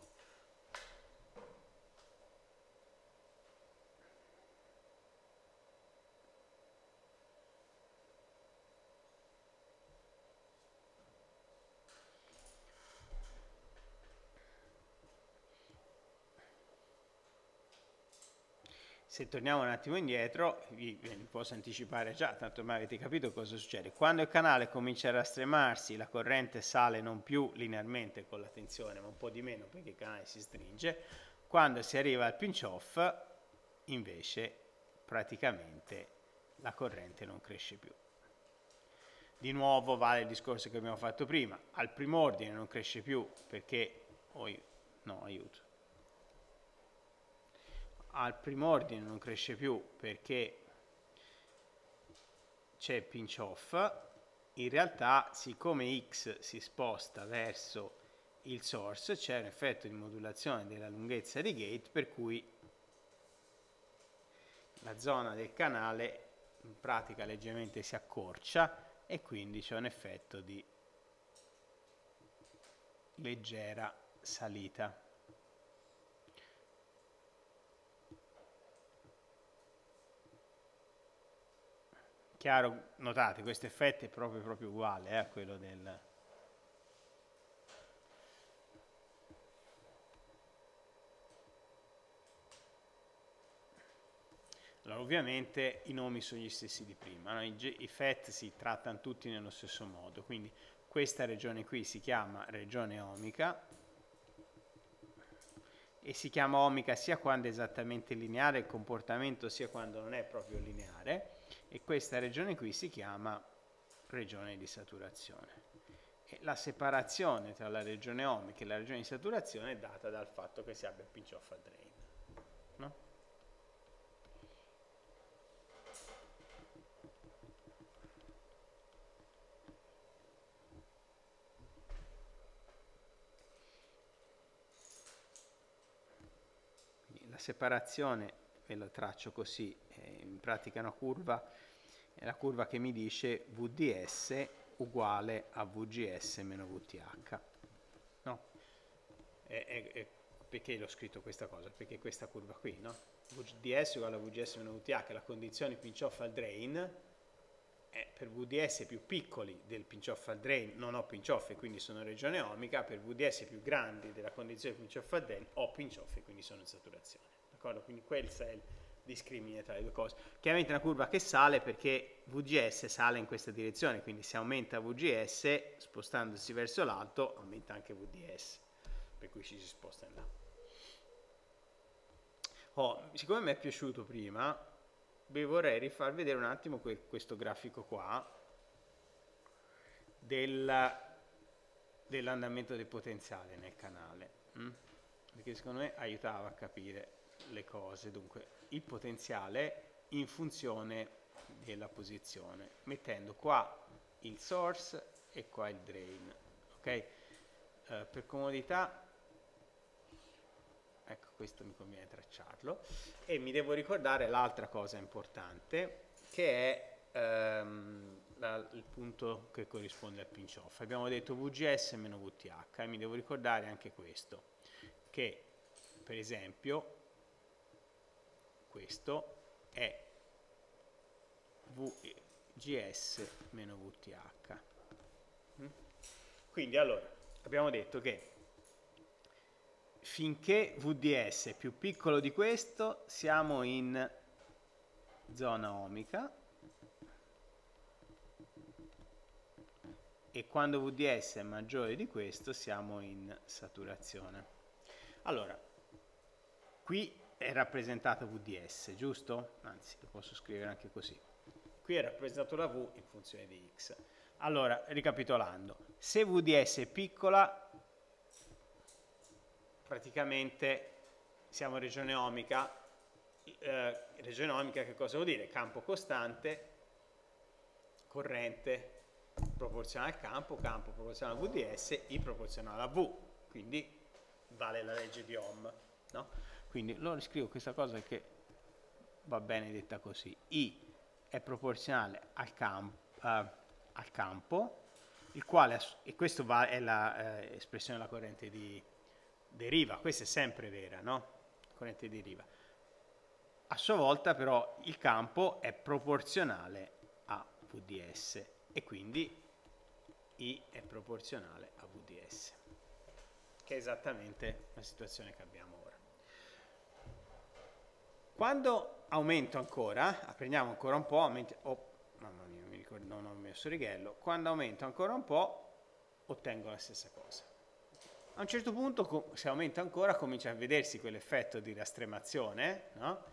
se torniamo un attimo indietro, vi, vi, posso anticipare già, tanto ormai avete capito cosa succede. Quando il canale comincia a rastremarsi, la corrente sale non più linearmente con la tensione, ma un po' di meno perché il canale si stringe. Quando si arriva al pinch off, invece, praticamente la corrente non cresce più. Di nuovo vale il discorso che abbiamo fatto prima, al primo ordine non cresce più perché, oh, no, aiuto, al primo ordine non cresce più perché c'è pinch off, in realtà siccome x si sposta verso il source c'è un effetto di modulazione della lunghezza di gate per cui la zona del canale in pratica leggermente si accorcia e quindi c'è un effetto di leggera salita. chiaro, notate, questo effetto è proprio, proprio uguale eh, a quello del... Allora, ovviamente i nomi sono gli stessi di prima, no? I, i FET si trattano tutti nello stesso modo, quindi questa regione qui si chiama regione omica e si chiama omica sia quando è esattamente lineare il comportamento sia quando non è proprio lineare e questa regione qui si chiama regione di saturazione. E la separazione tra la regione omica e la regione di saturazione è data dal fatto che si abbia il pinch off a drain. No? la separazione, ve lo traccio così, in pratica una curva, è la curva che mi dice VDS uguale a VGS meno VTH. No? È, è, è, perché l'ho scritto questa cosa? Perché questa curva qui, no? VDS uguale a VGS meno VTH, la condizione pinch off al drain, è per VDS più piccoli del pinch off al drain non ho pinch off e quindi sono regione omica, per VDS più grandi della condizione pinch off al drain ho pinch off e quindi sono in saturazione. D'accordo? Quindi questo è il discrimine tra le due cose. Chiaramente è una curva che sale perché VGS sale in questa direzione, quindi se aumenta VGS spostandosi verso l'alto aumenta anche VDS, per cui ci si sposta in là. Oh, siccome mi è piaciuto prima, vi vorrei rifar vedere un attimo que questo grafico qua del, dell'andamento del potenziale nel canale, hm? perché secondo me aiutava a capire le cose. Dunque, il potenziale in funzione della posizione, mettendo qua il source e qua il drain. Ok? Uh, per comodità, ecco questo mi conviene tracciarlo, e mi devo ricordare l'altra cosa importante che è um, la, il punto che corrisponde al pinch off. Abbiamo detto VGS meno VTH e mi devo ricordare anche questo, che per esempio questo è VGS meno VTH. Mm? Quindi allora abbiamo detto che finché VDS è più piccolo di questo siamo in zona omica e quando VDS è maggiore di questo siamo in saturazione. Allora, qui è rappresentato VDS, giusto? Anzi, lo posso scrivere anche così. Qui è rappresentato la V in funzione di x. Allora, ricapitolando, se VDS è piccola, praticamente siamo in regione omica. Eh, regione omica che cosa vuol dire? Campo costante, corrente proporzionale al campo, campo proporzionale a VDS, I proporzionale a V. Quindi vale la legge di Ohm. No? Quindi lo riscrivo questa cosa che va bene detta così. I è proporzionale al, camp, uh, al campo, il quale, e questa è l'espressione eh, della corrente di deriva, questa è sempre vera, no? Corrente di deriva. A sua volta però il campo è proporzionale a VDS e quindi I è proporzionale a VDS, che è esattamente la situazione che abbiamo. Quando aumento ancora, prendiamo ancora un po', aumenti, oh, mamma mia, mi ricordo, non ho messo righello, quando aumento ancora un po' ottengo la stessa cosa. A un certo punto, se aumenta ancora, comincia a vedersi quell'effetto di rastremazione, no?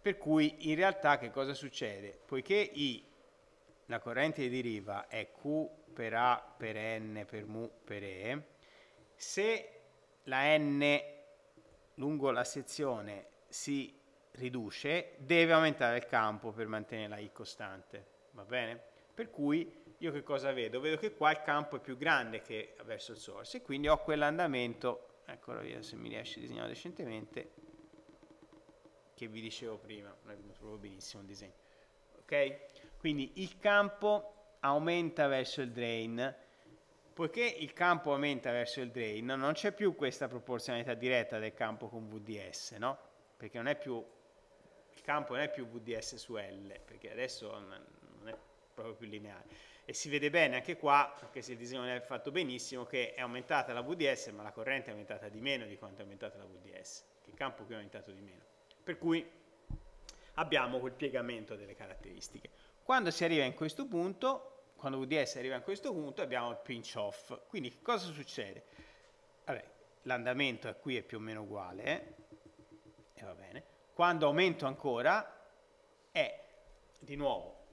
per cui in realtà che cosa succede? Poiché I, la corrente di deriva, è Q per A per N per mu per E, se la N lungo la sezione si riduce, deve aumentare il campo per mantenere la I costante, va bene? Per cui io che cosa vedo? Vedo che qua il campo è più grande che verso il source e quindi ho quell'andamento, eccolo via se mi riesce a disegnare decentemente, che vi dicevo prima, non è proprio benissimo il disegno, ok? Quindi il campo aumenta verso il drain, poiché il campo aumenta verso il drain, non c'è più questa proporzionalità diretta del campo con VDS, no? Perché non è più il campo non è più VDS su L, perché adesso non è proprio più lineare. E si vede bene anche qua, anche se il disegno non è fatto benissimo, che è aumentata la VDS, ma la corrente è aumentata di meno di quanto è aumentata la VDS, che il campo qui è aumentato di meno. Per cui abbiamo quel piegamento delle caratteristiche. Quando si arriva in questo punto, quando VDS arriva in questo punto, abbiamo il pinch off. Quindi cosa succede? L'andamento qui è più o meno uguale, eh? e va bene. Quando aumento ancora, è di nuovo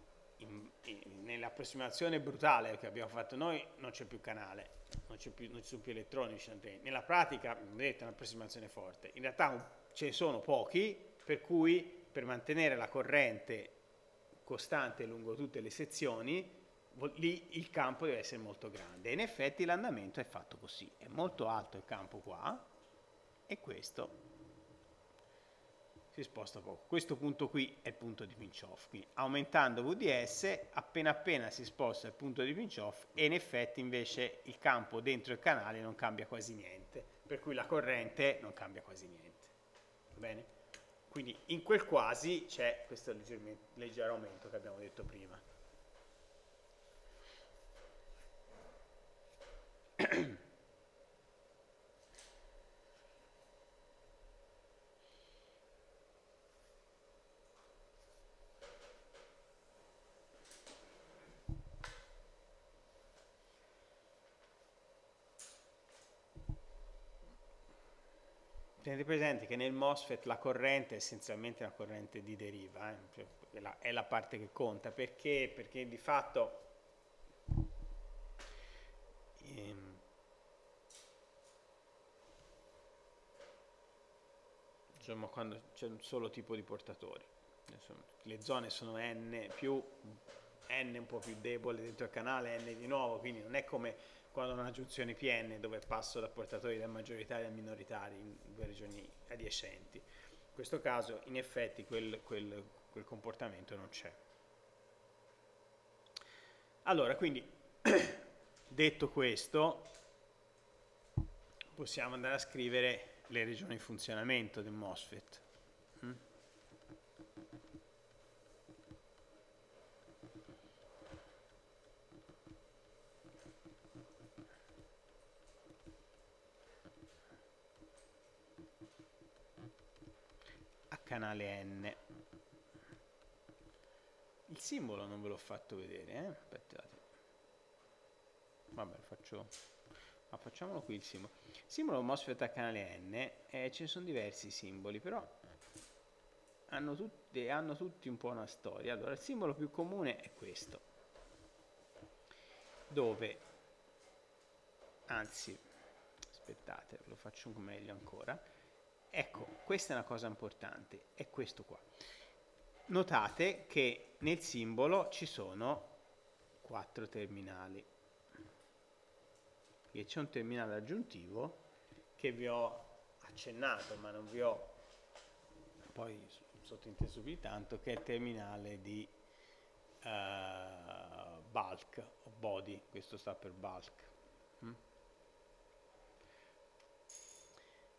nell'approssimazione brutale che abbiamo fatto noi non c'è più canale, non, più, non ci sono più elettroni, nella pratica vedete è un'approssimazione forte, in realtà ce ne sono pochi per cui per mantenere la corrente costante lungo tutte le sezioni lì il campo deve essere molto grande. E in effetti l'andamento è fatto così, è molto alto il campo qua e questo si sposta poco. Questo punto qui è il punto di pinch off, quindi aumentando VDS appena appena si sposta il punto di pinch off e in effetti invece il campo dentro il canale non cambia quasi niente, per cui la corrente non cambia quasi niente. Va bene? Quindi in quel quasi c'è questo leggero aumento che abbiamo detto prima. Tenete presente che nel MOSFET la corrente è essenzialmente una corrente di deriva, eh? cioè, è, la, è, la, parte che conta. Perché? Perché di fatto ehm, diciamo quando c'è un solo tipo di portatori. Insomma, le zone sono n più n un po' più debole dentro il canale, n di nuovo, quindi non è come quando una giunzione PN dove passo da portatori da maggioritari a minoritari in due regioni adiacenti. In questo caso in effetti quel, quel, quel comportamento non c'è. Allora, quindi detto questo, possiamo andare a scrivere le regioni di funzionamento del MOSFET. Canale N. Il simbolo non ve l'ho fatto vedere, eh? Aspettate. Vabbè, faccio... Ma facciamolo qui il simbolo. Simbolo MOSFET a canale N, eh, ce ne sono diversi simboli, però hanno tutti, hanno tutti un po' una storia. Allora, il simbolo più comune è questo, dove, anzi, aspettate, lo faccio meglio ancora, Ecco, questa è una cosa importante, è questo qua. Notate che nel simbolo ci sono quattro terminali. E c'è un terminale aggiuntivo che vi ho accennato, ma non vi ho poi sottinteso più tanto, che è il terminale di uh, bulk body, questo sta per bulk. Mm?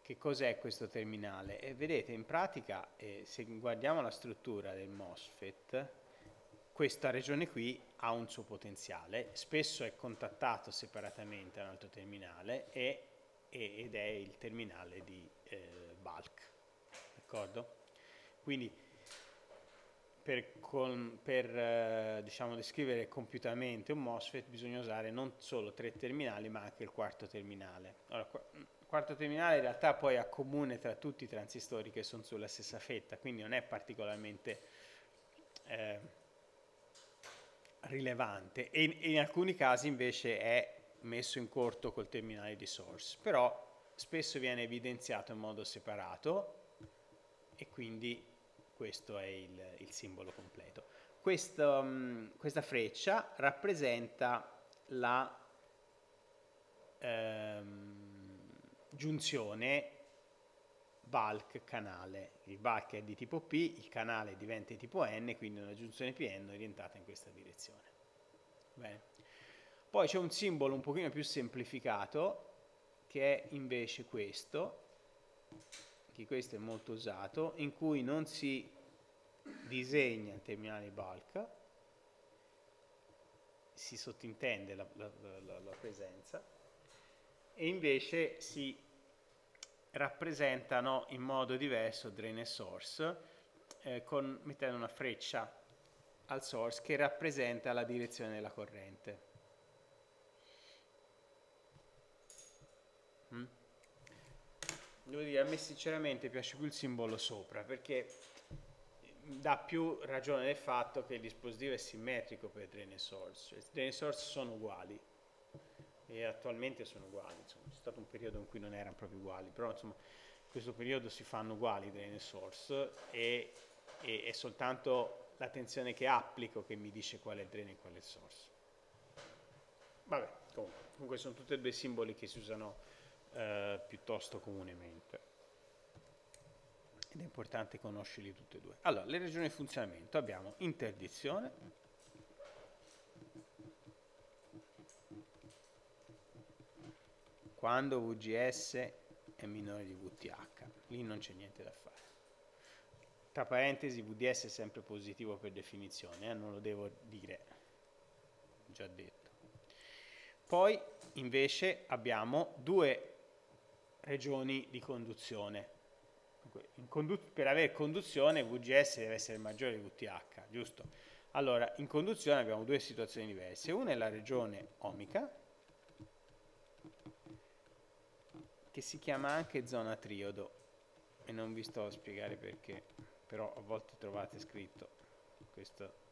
Che cos'è questo terminale? E vedete, in pratica, eh, se guardiamo la struttura del MOSFET, questa regione qui ha un suo potenziale, spesso è contattato separatamente da un altro terminale e, e, ed è il terminale di eh, bulk, d'accordo? Quindi per, con, per eh, diciamo, descrivere compiutamente un MOSFET bisogna usare non solo tre terminali ma anche il quarto terminale. Allora, quarto terminale in realtà poi accomune tra tutti i transistori che sono sulla stessa fetta, quindi non è particolarmente eh, rilevante e in, in, alcuni casi invece è messo in corto col terminale di source, però spesso viene evidenziato in modo separato e quindi questo è il, il simbolo completo. Questo, um, questa freccia rappresenta la um, giunzione bulk canale. Il bulk è di tipo P, il canale diventa di tipo N, quindi una giunzione PN orientata in questa direzione. Bene. Poi c'è un simbolo un pochino più semplificato che è invece questo, che questo è molto usato, in cui non si disegna il terminale bulk, si sottintende la, la, la, la presenza, e invece si rappresentano in modo diverso drain e source eh, con, mettendo una freccia al source che rappresenta la direzione della corrente. Devo dire, a me sinceramente piace più il simbolo sopra perché dà più ragione del fatto che il dispositivo è simmetrico per drain e source, cioè drain e source sono uguali e attualmente sono uguali, insomma, c'è stato un periodo in cui non erano proprio uguali, però insomma in questo periodo si fanno uguali drain e source e, e è soltanto la tensione che applico che mi dice qual è il drain e qual è il source. Vabbè, comunque, comunque sono tutti e due simboli che si usano eh, piuttosto comunemente ed è importante conoscerli tutti e due. Allora, le regioni di funzionamento abbiamo interdizione, quando VGS è minore di VTH, lì non c'è niente da fare. Tra parentesi, VDS è sempre positivo per definizione, eh? non lo devo dire, già detto. Poi invece abbiamo due regioni di conduzione, per avere conduzione VGS deve essere maggiore di VTH, giusto? Allora, in conduzione abbiamo due situazioni diverse. Una è la regione omica, che si chiama anche zona triodo, e non vi sto a spiegare perché, però a volte trovate scritto questo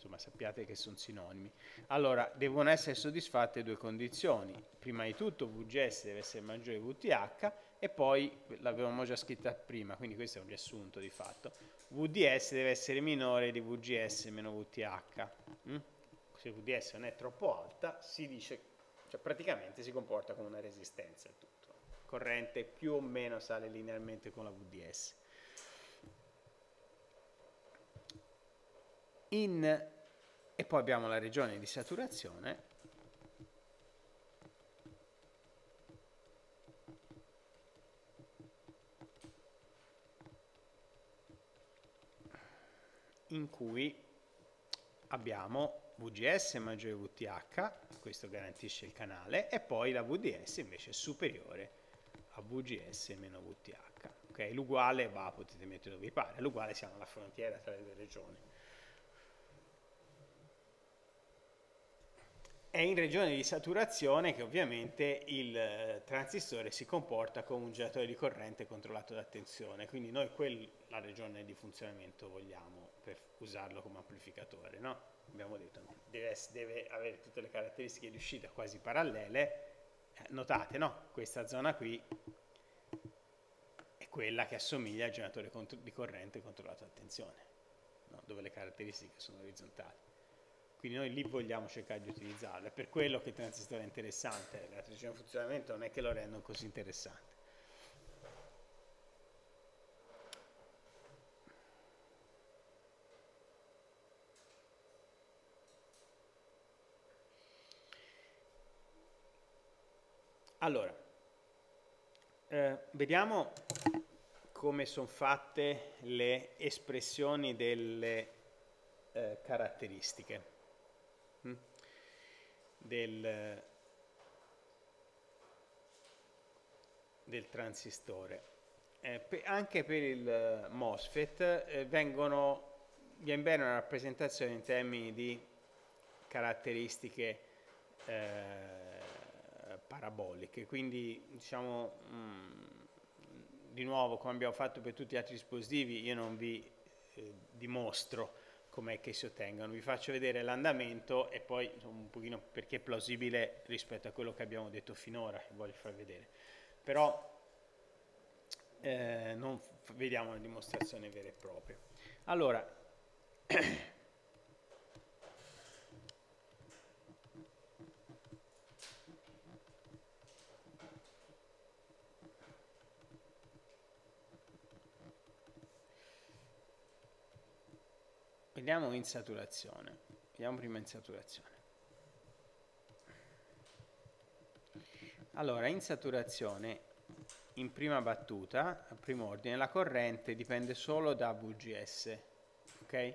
insomma sappiate che sono sinonimi. Allora, devono essere soddisfatte due condizioni. Prima di tutto VGS deve essere maggiore di VTH e poi, l'avevamo già scritta prima, quindi questo è un riassunto di fatto, VDS deve essere minore di VGS meno VTH. Mm? Se VDS non è troppo alta, si dice, cioè praticamente si comporta come una resistenza il tutto. Corrente più o meno sale linearmente con la VDS. In, e poi abbiamo la regione di saturazione in cui abbiamo VGS maggiore VTH, questo garantisce il canale, e poi la VDS invece è superiore a VGS meno VTH. Okay? L'uguale va, potete mettere dove vi pare, l'uguale siamo alla frontiera tra le due regioni. È in regione di saturazione che ovviamente il eh, transistore si comporta come un generatore di corrente controllato da tensione, quindi noi quella regione di funzionamento vogliamo per usarlo come amplificatore, no? Abbiamo detto deve, deve avere tutte le caratteristiche di uscita quasi parallele, eh, notate no? Questa zona qui è quella che assomiglia al generatore di corrente controllato da tensione, no? dove le caratteristiche sono orizzontali. Quindi noi lì vogliamo cercare di utilizzarlo. È per quello che il transistore è interessante. La trasmissione di funzionamento non è che lo rendono così interessante. Allora, eh, vediamo come sono fatte le espressioni delle eh, caratteristiche del, del transistore. Eh, pe anche per il MOSFET eh, vengono, viene bene una rappresentazione in termini di caratteristiche eh, paraboliche, quindi diciamo mh, mm, di nuovo come abbiamo fatto per tutti gli altri dispositivi io non vi eh, dimostro com'è che si ottengono. Vi faccio vedere l'andamento e poi un pochino perché è plausibile rispetto a quello che abbiamo detto finora, voglio far vedere. Però eh, non vediamo una dimostrazione vera e propria. Allora, Vediamo in saturazione. Vediamo prima in saturazione. Allora, in saturazione, in prima battuta, a primo ordine, la corrente dipende solo da VGS, ok?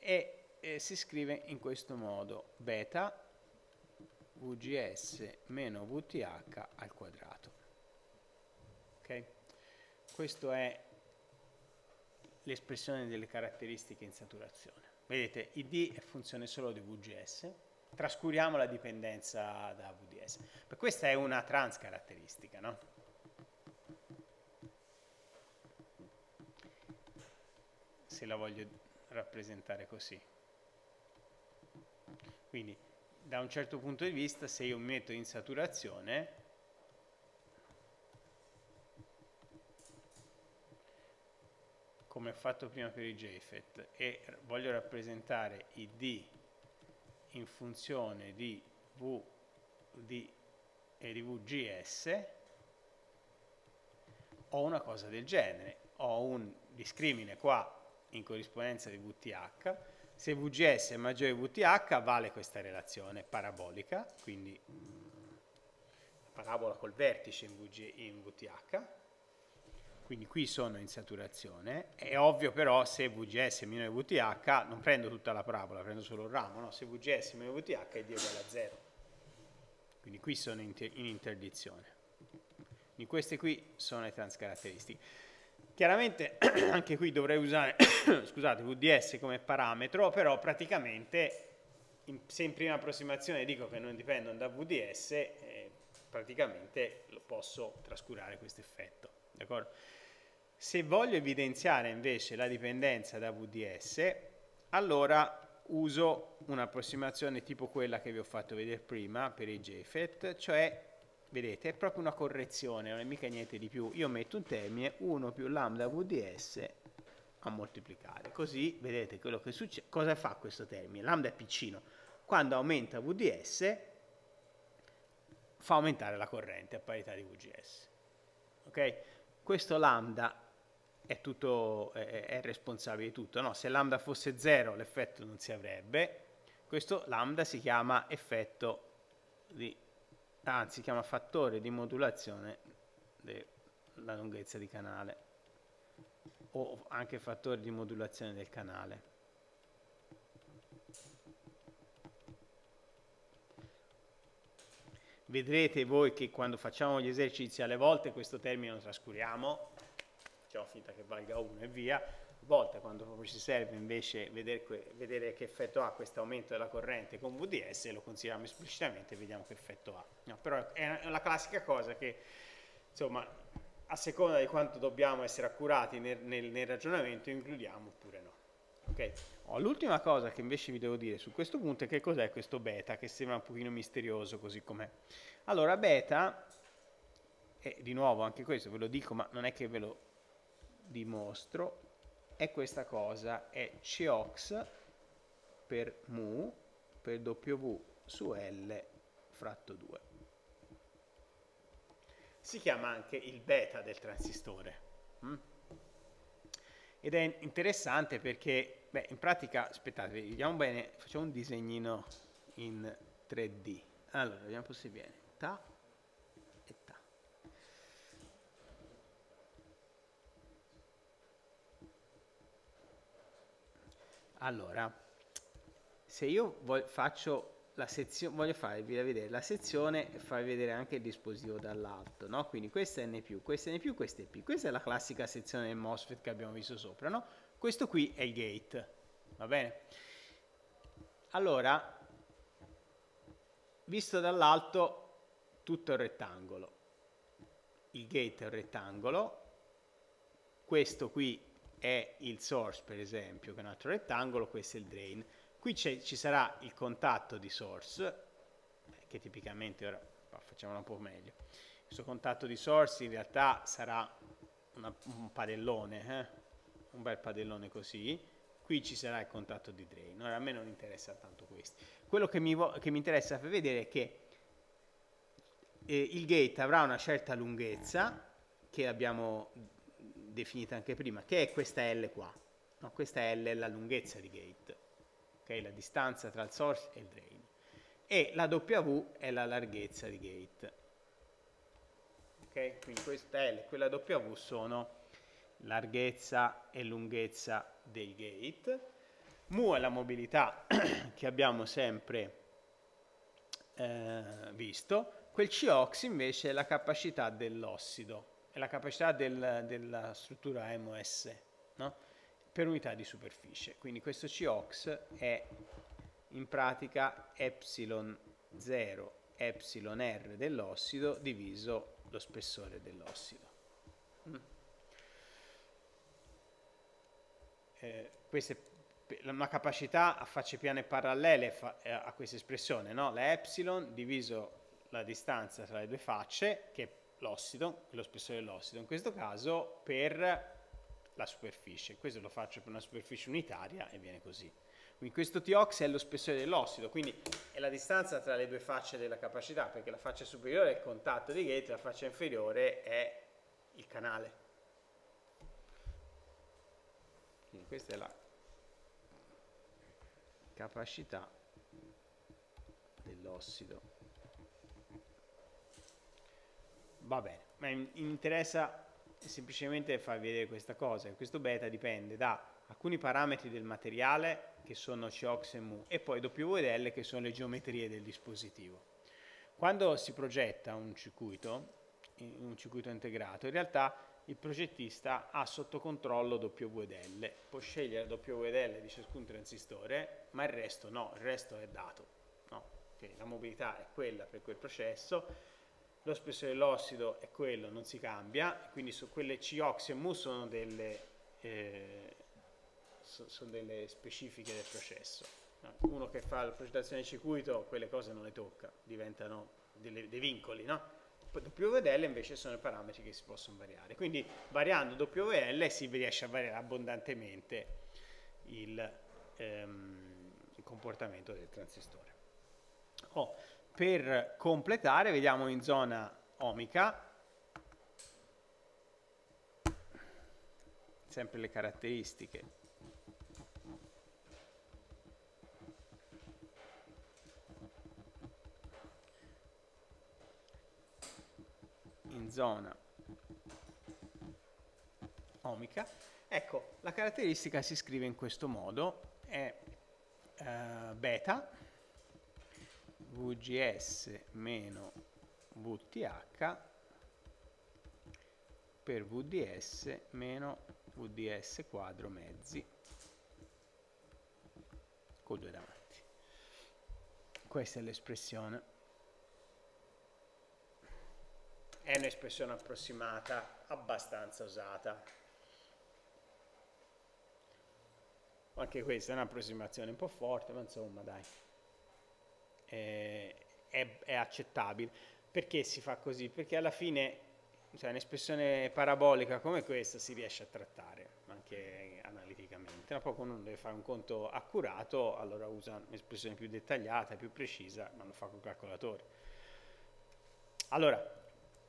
E, e si scrive in questo modo, beta VGS meno VTH al quadrato. Ok? Questo è l'espressione delle caratteristiche in saturazione. Vedete, ID è funzione solo di VGS, trascuriamo la dipendenza da VDS. Per questa è una trans caratteristica, no? Se la voglio rappresentare così. Quindi, da un certo punto di vista, se io metto in saturazione, come ho fatto prima per i JFET, e voglio rappresentare id in funzione di v di, e di vgs, ho una cosa del genere, ho un discrimine qua in corrispondenza di VTH, se VGS è maggiore di VTH vale questa relazione parabolica, quindi parabola col vertice in, VG, in VTH, quindi qui sono in saturazione, è ovvio però se VGS di VTH, non prendo tutta la parabola, prendo solo il ramo, no? se VGS di VTH è D uguale a 0, quindi qui sono in, in interdizione. Quindi queste qui sono le transcaratteristiche. Chiaramente anche qui dovrei usare scusate, VDS come parametro, però praticamente in, se in prima approssimazione dico che non dipendono da VDS, eh, praticamente posso trascurare questo effetto. D'accordo? Se voglio evidenziare invece la dipendenza da VDS, allora uso un'approssimazione tipo quella che vi ho fatto vedere prima per i JFET, cioè, vedete, è proprio una correzione, non è mica niente di più. Io metto un termine 1 più lambda VDS a moltiplicare. Così, vedete, quello che succede. Cosa fa questo termine? Lambda è piccino. Quando aumenta VDS, fa aumentare la corrente a parità di VGS. Ok? Questo lambda è, tutto, è, è responsabile di tutto. No? Se lambda fosse 0 l'effetto non si avrebbe. Questo lambda si chiama effetto di, anzi si chiama fattore di modulazione della lunghezza di canale o anche fattore di modulazione del canale. Vedrete voi che quando facciamo gli esercizi alle volte questo termine lo trascuriamo facciamo finta che valga 1 e via. A volte quando proprio ci serve invece vedere, vedere, che effetto ha questo aumento della corrente con VDS, lo consideriamo esplicitamente e vediamo che effetto ha. No, però è la classica cosa che, insomma, a seconda di quanto dobbiamo essere accurati nel, nel, nel ragionamento, includiamo oppure no. Okay. Oh, l'ultima cosa che invece vi devo dire su questo punto è che cos'è questo beta, che sembra un pochino misterioso così com'è. Allora, beta, e di nuovo anche questo ve lo dico, ma non è che ve lo dimostro è questa cosa, è COX per mu per W su L fratto 2. Si chiama anche il beta del transistore. Mm? Ed è interessante perché, beh, in pratica, aspettate, vediamo bene, facciamo un disegnino in 3D. Allora, vediamo se viene. Ta, Allora, se io voglio, faccio la sezione, voglio farvi vedere la sezione e farvi vedere anche il dispositivo dall'alto, no? Quindi questa è N+, questa è N+, questa è P. Questa è la classica sezione del MOSFET che abbiamo visto sopra, no? Questo qui è il gate, va bene? Allora, visto dall'alto, tutto un rettangolo. Il gate è un rettangolo, questo qui è il source per esempio, che è un altro rettangolo, questo è il drain. Qui ci sarà il contatto di source, che tipicamente ora facciamolo un po' meglio. Questo contatto di source in realtà sarà una, un padellone, eh? un bel padellone così. Qui ci sarà il contatto di drain. Ora a me non interessa tanto questo. Quello che mi, che mi interessa far vedere è che eh, il gate avrà una certa lunghezza che abbiamo definita anche prima, che è questa L qua. No, questa L è la lunghezza di gate, okay? la distanza tra il source e il drain. E la W è la larghezza di gate. Okay? Quindi questa L e quella W sono larghezza e lunghezza del gate. Mu è la mobilità che abbiamo sempre eh, visto. Quel COX invece è la capacità dell'ossido la capacità del, della struttura MOS, no? per unità di superficie. Quindi questo COX è in pratica epsilon 0 epsilon r dell'ossido diviso lo spessore dell'ossido. Mm. Eh, questa è una capacità a facce piane parallele fa, eh, a questa espressione, no? la epsilon diviso la distanza tra le due facce, che l'ossido, lo spessore dell'ossido, in questo caso per la superficie. Questo lo faccio per una superficie unitaria e viene così. Quindi questo Tox è lo spessore dell'ossido, quindi è la distanza tra le due facce della capacità, perché la faccia superiore è il contatto di gate, la faccia inferiore è il canale. Quindi questa è la capacità dell'ossido. Va bene, ma interessa semplicemente farvi vedere questa cosa, questo beta dipende da alcuni parametri del materiale che sono COX e MU e poi W ed L che sono le geometrie del dispositivo. Quando si progetta un circuito, un circuito integrato, in realtà il progettista ha sotto controllo W ed L, può scegliere W ed L di ciascun transistore, ma il resto no, il resto è dato. No? la mobilità è quella per quel processo, lo spessore dell'ossido è quello, non si cambia, quindi su quelle COX e MU sono delle eh, sono delle specifiche del processo. Uno che fa la progettazione di circuito, quelle cose non le tocca, diventano delle, dei vincoli, no? WVL invece sono i parametri che si possono variare. Quindi variando WVL si riesce a variare abbondantemente il, ehm, il comportamento del transistore. Oh, per completare, vediamo in zona omica, sempre le caratteristiche. In zona omica. Ecco, la caratteristica si scrive in questo modo, è eh, beta VGS meno VTH per VDS meno VDS quadro mezzi con due davanti. Questa è l'espressione. è un'espressione approssimata abbastanza usata. Anche questa è un'approssimazione un po' forte, ma insomma dai, è, è, è accettabile. Perché si fa così? Perché alla fine cioè, un'espressione parabolica come questa si riesce a trattare anche analiticamente. Ma poi quando uno deve fare un conto accurato, allora usa un'espressione più dettagliata, più precisa, ma lo fa col calcolatore. Allora,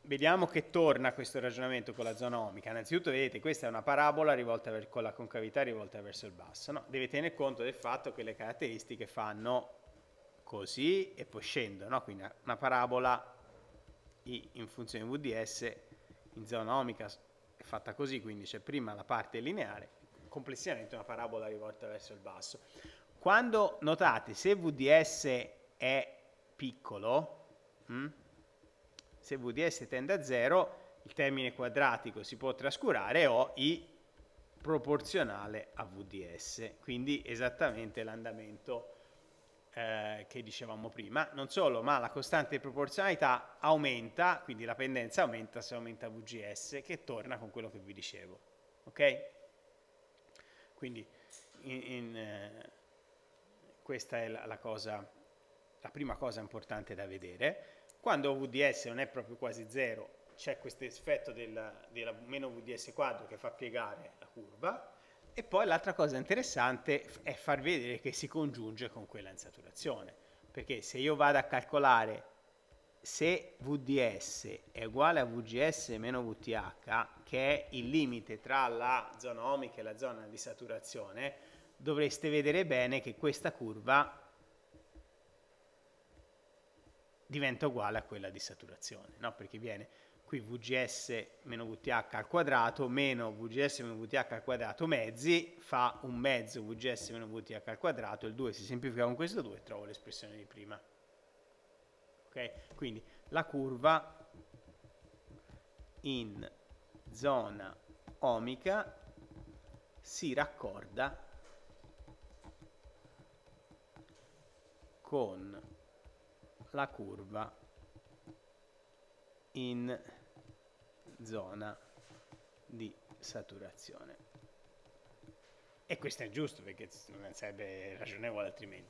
vediamo che torna questo ragionamento con la zona omica. Innanzitutto vedete, questa è una parabola rivolta con la concavità rivolta verso il basso. No? Deve tenere conto del fatto che le caratteristiche fanno così e poi scendono. No? Quindi una parabola I in funzione VDS in zona omica è fatta così, quindi c'è prima la parte lineare, complessivamente una parabola rivolta verso il basso. Quando notate, se VDS è piccolo, mh, hm, se VDS tende a 0, il termine quadratico si può trascurare o I proporzionale a VDS, quindi esattamente l'andamento eh, che dicevamo prima. Non solo, ma la costante di proporzionalità aumenta, quindi la pendenza aumenta se aumenta VGS, che torna con quello che vi dicevo. Ok? Quindi in, in, eh, questa è la, la, cosa, la prima cosa importante da vedere. Quando VDS non è proprio quasi zero, c'è questo effetto della, della meno VDS quadro che fa piegare la curva, e poi l'altra cosa interessante è far vedere che si congiunge con quella in saturazione, perché se io vado a calcolare se VDS è uguale a VGS meno VTH, che è il limite tra la zona omica e la zona di saturazione, dovreste vedere bene che questa curva diventa uguale a quella di saturazione, no? perché viene qui VGS meno VTH al quadrato meno VGS meno VTH al quadrato mezzi fa un mezzo VGS meno VTH al quadrato, il 2 si semplifica con questo 2 e trovo l'espressione di prima. Ok? Quindi la curva in zona omica si raccorda con la curva in zona di saturazione. E questo è giusto perché non sarebbe ragionevole altrimenti.